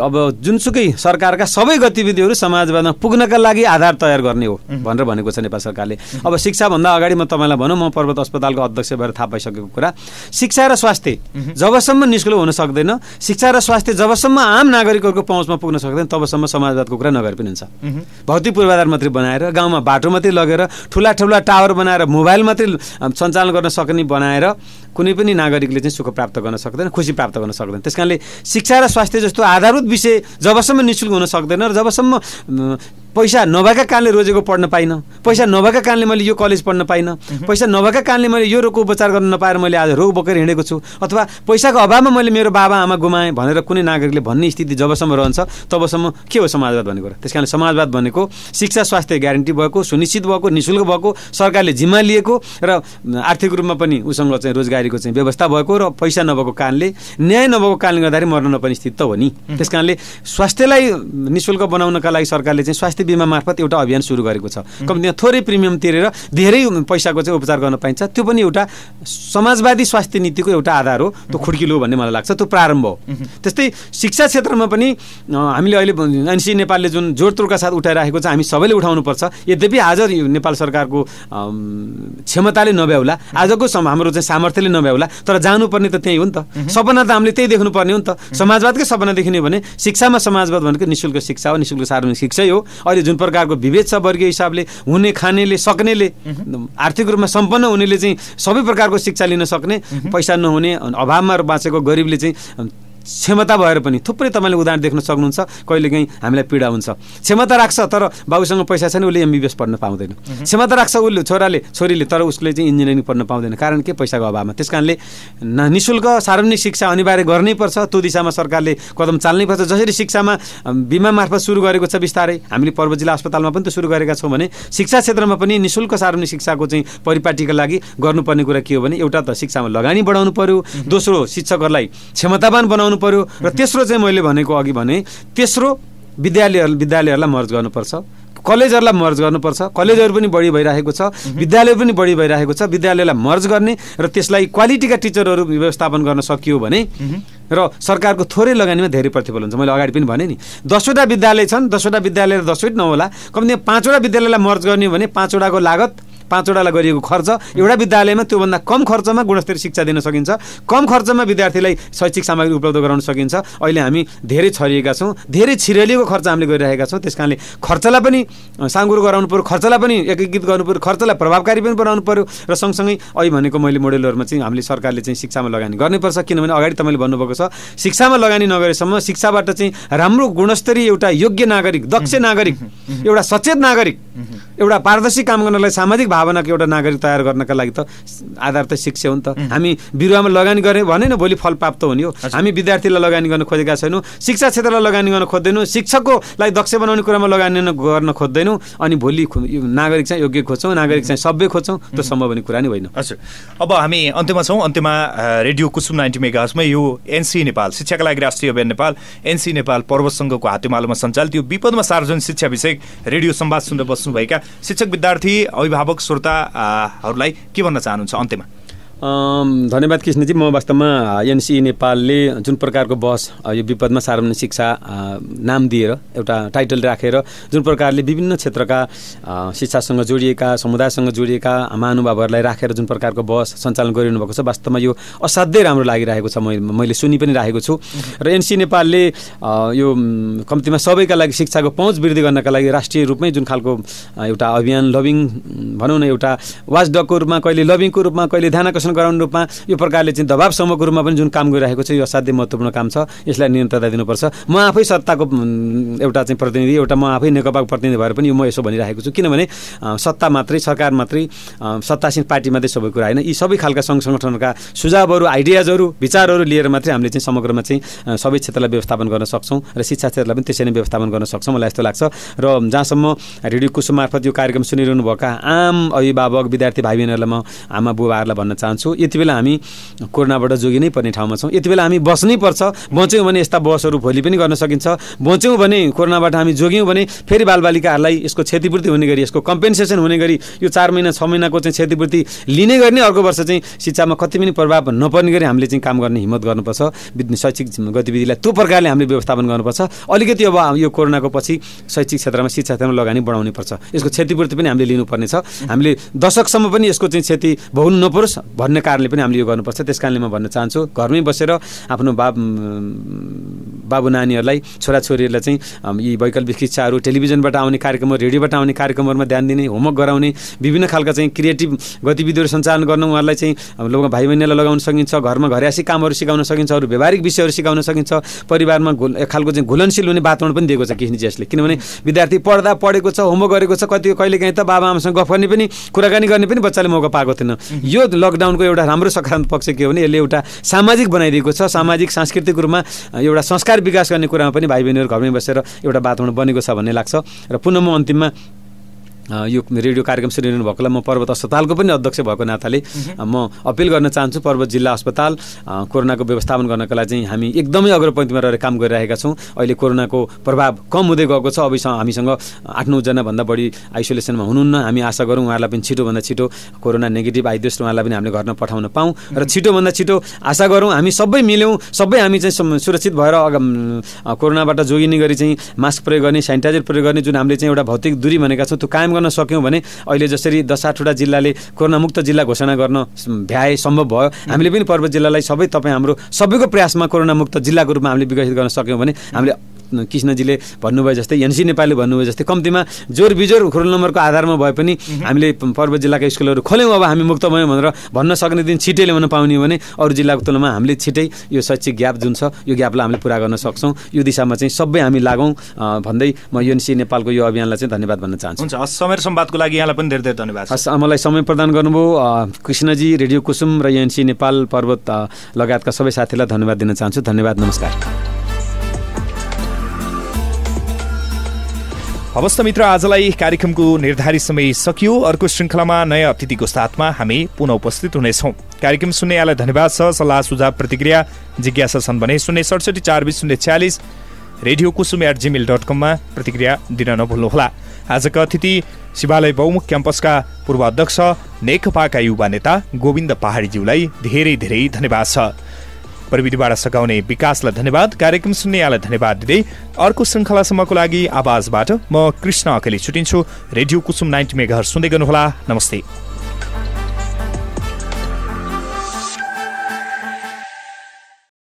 S3: अब जुनसुकै सरकारका सबै गतिविधिहरू समाजवादमा पुग्नका लागि आधार तयार गर्ने हो भनेर भनेको छ नेपाल सरकारले। अब शिक्षाभन्दा अगाडि म तपाईँलाई भनौँ म पर्वत अस्पतालको अध्यक्ष भएर थाहा पाइसकेको कुरा। शिक्षा र स्वास्थ्य जबसम्म निशुल्क हुन सक्दैन। शिक्षा र स्वास्थ्य जबसम्म आम नागरिकहरूको पहुँचमा पुग्न सक्दैन तबसम्म समाजवादको कुरा नगरे पनि हुन्छ। भौतिक पूर्वाधार मात्रै बनाएर गाउँमा बाटो मात्रै लगेर ठुला ठुला टावर बनाएर मोबाइल मात्रै सञ्चालन गर्न सक्ने बनाएर कुनै पनि नागरिकले चाहिँ सुख प्राप्त गर्न सक्दैन खुसी प्राप्त गर्न सक्दैन। त्यस कारणले शिक्षा र स्वास्थ्य जस्तो आधारभूत विषय जबसम्म निशुल्क हुन सक्दैन र जबसम्म पैसा नभएका कारणले रोजेको पढ्न पाइनँ पैसा नभएका कारणले मैले यो कलेज पढ्न पाइनँ पैसा नभएका कारणले मैले यो रोगको उपचार गर्न नपाएर मैले आज रोग बोकेर हिँडेको छु अथवा पैसाको अभावमा मैले मेरो बाबा आमा गुमाएँ भनेर कुनै नागरिकले भन्ने स्थिति जबसम्म रहन्छ तबसम्म के हो समाजवाद भनेको त्यस कारणले समाजवाद भनेको शिक्षा स्वास्थ्य ग्यारेन्टी भएको सुनिश्चित भएको निशुल्क भएको सरकारले जिम्मा लिएको र आर्थिक रूपमा पनि उसँग चाहिँ रोजगारीको चाहिँ व्यवस्था भएको र पैसा नभएको कारणले न्याय नभएको कारणले गर्दाखेरि मर्न नपर्ने स्थिति त हो नि। त्यस कारणले स्वास्थ्यलाई निशुल्क बनाउनका लागि सरकारले चाहिँ स्वास्थ्य स्वास्थ्य बिमा मार्फत एउटा अभियान सुरु गरेको छ। कम्तीमा थोरै प्रिमियम तिरेर धेरै पैसाको चाहिँ उपचार गर्न पाइन्छ। त्यो पनि एउटा समाजवादी स्वास्थ्य नीतिको एउटा आधार हो। त्यो खुड्किलो भन्ने मलाई लाग्छ। त्यो प्रारम्भ हो। त्यस्तै शिक्षा क्षेत्रमा पनि हामीले अहिले एनसी नेपालले जुन जोडतोडका साथ उठाइराखेको छ हामी सबैले उठाउनुपर्छ। यद्यपि आज नेपाल सरकारको क्षमताले नभ्याउला। आजको हाम्रो चाहिँ सामर्थ्यले नभ्याउला तर जानुपर्ने त त्यही हो नि त। सपना त हामीले त्यही देख्नुपर्ने हो नि त। समाजवादकै सपना देखिने भने शिक्षामा समाजवाद भनेको निशुल्क शिक्षा हो निशुल्क सार्वजनिक शिक्षै हो। अहिले जुन प्रकारको विभेद छ वर्गीय हिसाबले हुने खानेले सक्नेले आर्थिक रूपमा सम्पन्न हुनेले चाहिँ सबै प्रकारको शिक्षा लिन सक्ने पैसा नहुने अभावमा बाँचेको गरिबले चाहिँ क्षमता भएर पनि थुप्रै तपाईँले उदाहरण देख्न सक्नुहुन्छ कहिलेकाहीँ हामीलाई पीडा हुन्छ। क्षमता राख्छ तर बाबुसँग पैसा छैन उसले एमबिबिएस पढ्न पाउँदैन। क्षमता राख्छ उसले छोराले छोरीले तर उसले चाहिँ इन्जिनियरिङ पढ्न पाउँदैन। कारण के? पैसाको अभावमा। त्यस कारणले नि शुल्क सार्वजनिक शिक्षा अनिवार्य गर्नै पर्छ। त्यो दिशामा सरकारले कदम चाल्नै पर्छ। जसरी शिक्षामा बिमा मार्फत सुरु गरेको छ बिस्तारै हामीले पर्वत जिल्ला अस्पतालमा पनि त सुरु गरेका छौँ भने शिक्षा क्षेत्रमा पनि नि शुल्क सार्वजनिक शिक्षाको चाहिँ परिपाटीका लागि गर्नुपर्ने कुरा के हो भने एउटा त शिक्षामा लगानी बढाउनु पर्यो। दोस्रो शिक्षकहरूलाई क्षमतावान बनाउनु बनाउनु पर्यो र तेस्रो चाहिँ मैले भनेको अघि भने तेस्रो विद्यालयहरू विद्यालयहरूलाई मर्ज गर्नुपर्छ। कलेजहरूलाई मर्ज गर्नुपर्छ। कलेजहरू पनि बढी भइरहेको छ। विद्यालय पनि बढी भइरहेको छ। विद्यालयलाई मर्ज गर्ने र त्यसलाई क्वालिटीका टिचरहरू व्यवस्थापन गर्न सकियो भने र सरकारको थोरै लगानीमा धेरै प्रतिफल हुन्छ। मैले अगाडि पनि भने नि दसवटा विद्यालय छन्। दसवटा विद्यालय दसवटा नहोला। कम्ती पाँचवटा विद्यालयलाई मर्ज गर्ने भने पाँचवटाको लागत पाँचवटालाई गरिएको खर्च एउटा विद्यालयमा त्योभन्दा कम खर्चमा गुणस्तरीय शिक्षा दिन सकिन्छ। कम खर्चमा विद्यार्थीलाई शैक्षिक सामग्री उपलब्ध गराउन सकिन्छ। अहिले हामी धेरै छरिएका छौँ धेरै छिरेलीको खर्च हामीले गरिरहेका छौँ। त्यस कारणले खर्चलाई पनि साङ्गुरो गराउनु पऱ्यो खर्चलाई पनि एकीकृत गर्नु पऱ्यो खर्चलाई प्रभावकारी पनि बनाउनु पऱ्यो र सँगसँगै अहिले भनेको मैले मोडेलहरूमा चाहिँ हामीले सरकारले चाहिँ शिक्षामा लगानी गर्नुपर्छ। किनभने अगाडि तपाईँले भन्नुभएको छ शिक्षामा लगानी नगरेसम्म शिक्षाबाट चाहिँ राम्रो गुणस्तरीय एउटा योग्य नागरिक दक्ष नागरिक एउटा सचेत नागरिक एउटा पारदर्शी काम गर्नलाई सामाजिक भावनाको एउटा नागरिक तयार गर्नका लागि त आधार त शिक्षा हो नि त। हामी बिरुवामा लगानी गऱ्यौँ भने न भोलि फल प्राप्त हुने हो। हामी विद्यार्थीलाई लगानी गर्न खोजेका छैनौँ शिक्षा क्षेत्रलाई लगानी गर्न खोज्दैनौँ शिक्षककोलाई दक्ष बनाउने कुरामा लगानी गर्न खोज्दैनौँ अनि भोलि नागरिक चाहिँ योग्य खोज्छौँ नागरिक चाहिँ सभ्य खोज्छौँ त्यो सम्भव हुने कुरा नै होइन।
S1: हजुर। अब हामी अन्त्यमा छौँ अन्त्यमा रेडियो कुसुम नाइन्टी मेगाजमा यो एनसी नेपाल शिक्षाका लागि राष्ट्रिय अभियान नेपाल एनसी नेपाल पर्वत सङ्घको हातेमालोमा सञ्चालित यो विपदमा सार्वजनिक शिक्षा विषय रेडियो संवाद सुनेर बस्नुभएका शिक्षक विद्यार्थी अभिभावक श्रोताहरूलाई के भन्न चाहनुहुन्छ अन्त्यमा?
S3: धन्यवाद कृष्णजी म वास्तवमा एनसी नेपालले जुन प्रकारको बस यो विपदमा सार्वजनिक शिक्षा नाम दिएर एउटा टाइटल राखेर जुन प्रकारले विभिन्न क्षेत्रका शिक्षासँग जोडिएका समुदायसँग जोडिएका महानुभावहरूलाई राखेर जुन प्रकारको बस सञ्चालन गरिरहनु भएको छ वास्तवमा यो असाध्यै राम्रो लागिरहेको छ मैले सुनि पनि राखेको छु। र एनसी नेपालले यो कम्तीमा सबैका लागि शिक्षाको पहुँच वृद्धि गर्नका लागि राष्ट्रिय रूपमै जुन खालको एउटा अभियान लभिङ भनौँ न एउटा वाचडगको रूपमा कहिले लभिङको रूपमा कहिले ध्यान आकर्षण गराउने रूपमा यो प्रकारले चाहिँ दबाव समूहको रूपमा पनि जुन काम गरिरहेको छ यो असाध्यै महत्त्वपूर्ण काम छ। यसलाई निरन्तरता दिनुपर्छ। म आफै सत्ताको एउटा चाहिँ प्रतिनिधि एउटा म आफै नेकपाको प्रतिनिधि भएर पनि यो म यसो भनिरहेको छु। किनभने सत्ता मात्रै सरकार मात्रै सत्तासीन पार्टी मात्रै सबै कुरा होइन। यी सबै खालका सङ्घ सङ्गठनका सुझावहरू आइडियाजहरू विचारहरू लिएर मात्रै हामीले चाहिँ समग्रमा चाहिँ सबै क्षेत्रलाई व्यवस्थापन गर्न सक्छौँ र शिक्षा क्षेत्रलाई पनि त्यसरी नै व्यवस्थापन गर्न सक्छौँ। मलाई यस्तो लाग्छ। र जहाँसम्म रेडियो कुसुम मार्फत यो कार्यक्रम सुनिरहनुभएका आम अभिभावक विद्यार्थी भाइ बहिनीहरूलाई म आमा बुबाहरूलाई भन्न चाहन्छु। चाहन्छु यति बेला हामी कोरोनाबाट जोगिनै पर्ने ठाउँमा छौँ। यति बेला हामी बस्नै पर्छ। बच्यौँ भने यस्ता बसहरू भोलि पनि गर्न सकिन्छ। बच्यौँ भने कोरोनाबाट हामी जोग्यौँ भने फेरि बालबालिकाहरूलाई यसको क्षतिपूर्ति हुने गरी यसको कम्पेन्सेसन हुने गरी यो चार महिना छ महिनाको चाहिँ क्षतिपूर्ति लिने गर्ने अर्को वर्ष चाहिँ शिक्षामा कति पनि प्रभाव नपर्ने गरी हामीले चाहिँ काम गर्ने हिम्मत गर्नुपर्छ। शैक्षिक गतिविधिलाई त्यो प्रकारले हामीले व्यवस्थापन गर्नुपर्छ। अलिकति अब यो कोरोनाको पछि शैक्षिक क्षेत्रमा शिक्षा क्षेत्रमा लगानी बढाउनु पर्छ। यसको क्षतिपूर्ति पनि हामीले लिनुपर्नेछ। हामीले दशकसम्म पनि यसको चाहिँ क्षति भोग्नु नपरोस् भन्ने कारणले पनि हामीले यो गर्नुपर्छ। त्यस कारणले म भन्न चाहन्छु घरमै बसेर आफ्नो बाब बाबु नानीहरूलाई छोराछोरीहरूलाई चाहिँ यी वैकल्पिक शिक्षाहरू टेलिभिजनबाट आउने कार्यक्रमहरू रेडियोबाट आउने कार्यक्रमहरूमा ध्यान दिने होमवर्क गराउने विभिन्न खालका चाहिँ क्रिएटिभ गतिविधिहरू सञ्चालन गर्न उहाँहरूलाई चाहिँ लोक भाइ बहिनीलाई लगाउन सकिन्छ घरमा घरयासी कामहरू सिकाउन सकिन्छ अरू व्यवहारिक विषयहरू सिकाउन सकिन्छ परिवारमा घुल एक खालको चाहिँ घुलनशील हुने वातावरण पनि दिएको छ किसिमजी यसले किनभने विद्यार्थी पढ्दा पढेको छ होमवर्क गरेको छ कति कहिलेकाहीँ त बाबा आमासँग गफ गर्ने पनि कुराकानी गर्ने पनि बच्चाले मौका पाएको थिएन। यो लकडाउनको एउटा राम्रो सकारात्मक पक्ष के हो भने यसले एउटा सामाजिक बनाइदिएको छ। सामाजिक सांस्कृतिक रूपमा एउटा संस्कार विकास गर्ने कुरामा पनि भाइ बहिनीहरू घरमै बसेर एउटा वातावरण बनेको छ भन्ने लाग्छ। र पुनः म अन्तिममा यो रेडियो कार्यक्रम सुनिरहनु भएकोलाई म पर्वत अस्पतालको पनि अध्यक्ष भएको नाताले म अपिल गर्न चाहन्छु पर्वत जिल्ला अस्पताल कोरोनाको व्यवस्थापन गर्नको लागि चाहिँ हामी एकदमै अग्रपङ्क्तिमा रहेर काम गरिरहेका छौँ। अहिले कोरोनाको प्रभाव कम हुँदै गएको छ अब हामीसँग आठ नौजनाभन्दा बढी आइसोलेसनमा हुनुहुन्न। हामी आशा गरौँ उहाँलाई पनि छिटोभन्दा छिटो कोरोना नेगेटिभ आइदियोस् र उहाँलाई पनि हामीले घरमा पठाउन पाऊँ। र छिटोभन्दा छिटो आशा गरौँ हामी सबै मिल्यौँ सबै हामी चाहिँ सुरक्षित भएर कोरोनाबाट जोगिने गरी चाहिँ मास्क प्रयोग गर्ने सेनिटाइजर प्रयोग गर्ने जुन हामीले चाहिँ एउटा भौतिक दूरी भनेका छौँ त्यो कायम गर्न सक्यौँ भने अहिले जसरी दस आठवटा जिल्लाले कोरोनामुक्त जिल्ला घोषणा गर्न भ्याए सम्भव भयो। हामीले पनि पर्वत जिल्लालाई सबै तपाईँ हाम्रो सबैको प्रयासमा कोरोनामुक्त जिल्लाको रूपमा हामीले विकसित गर्न सक्यौँ भने हामीले कृष्णजीले भन्नुभयो जस्तै एनसी नेपालले भन्नुभयो जस्तै कम्तीमा जोर बिजोर रोल नम्बरको आधारमा भए पनि हामीले पर्वत जिल्लाका स्कुलहरू खोल्यौँ अब हामी मुक्त भयौँ भनेर भन्न सक्ने दिन छिटै ल्याउन पाउने भने अरू जिल्लाको तुलनामा हामीले छिटै यो शैक्षिक ग्याप जुन छ यो ग्यापलाई हामीले पुरा गर्न सक्छौँ। यो दिशामा चाहिँ सबै हामी लागौँ। भन्दै म एनसी नेपालको यो अभियानलाई चाहिँ धन्यवाद भन्न चाहन्छु।
S1: हुन्छ हस् समय सम्वादको लागि यहाँलाई पनि धेरै धेरै धन्यवाद।
S3: हस् मलाई समय प्रदान गर्नुभयो। कृष्णजी रेडियो कुसुम र एनसी नेपाल पर्वत लगायतका सबै साथीलाई धन्यवाद दिन चाहन्छु। धन्यवाद नमस्कार।
S1: हवस् मित्र आजलाई कार्यक्रमको निर्धारित समय सकियो। अर्को श्रृङ्खलामा नयाँ अतिथिको साथमा हामी पुनः उपस्थित हुनेछौँ। कार्यक्रम सुन्ने यहाँलाई धन्यवाद छ। सल्लाह सुझाव प्रतिक्रिया जिज्ञासा छन् भने शून्य सडसठी चार बिस शून्य छ्यालिस radio Kusum at gmail dot कममा प्रतिक्रिया दिन नभुल्नुहोला। आजका अतिथि शिवालय बहुमुख क्याम्पसका पूर्व अध्यक्ष नेकपाका युवा नेता गोविन्द पहाडीज्यूलाई धेरै धेरै धन्यवाद छ। प्रविधिबाट सघाउने विकासलाई धन्यवाद। कार्यक्रम सुन्ने यहाँलाई धन्यवाद दिँदै अर्को श्रृङ्खलासम्मको लागि आवाजबाट म कृष्ण अकेली छुटिन्छु। रेडियो कुसुम नाइन्टी मेगा सुन्दै गर्नुहोला। नमस्ते।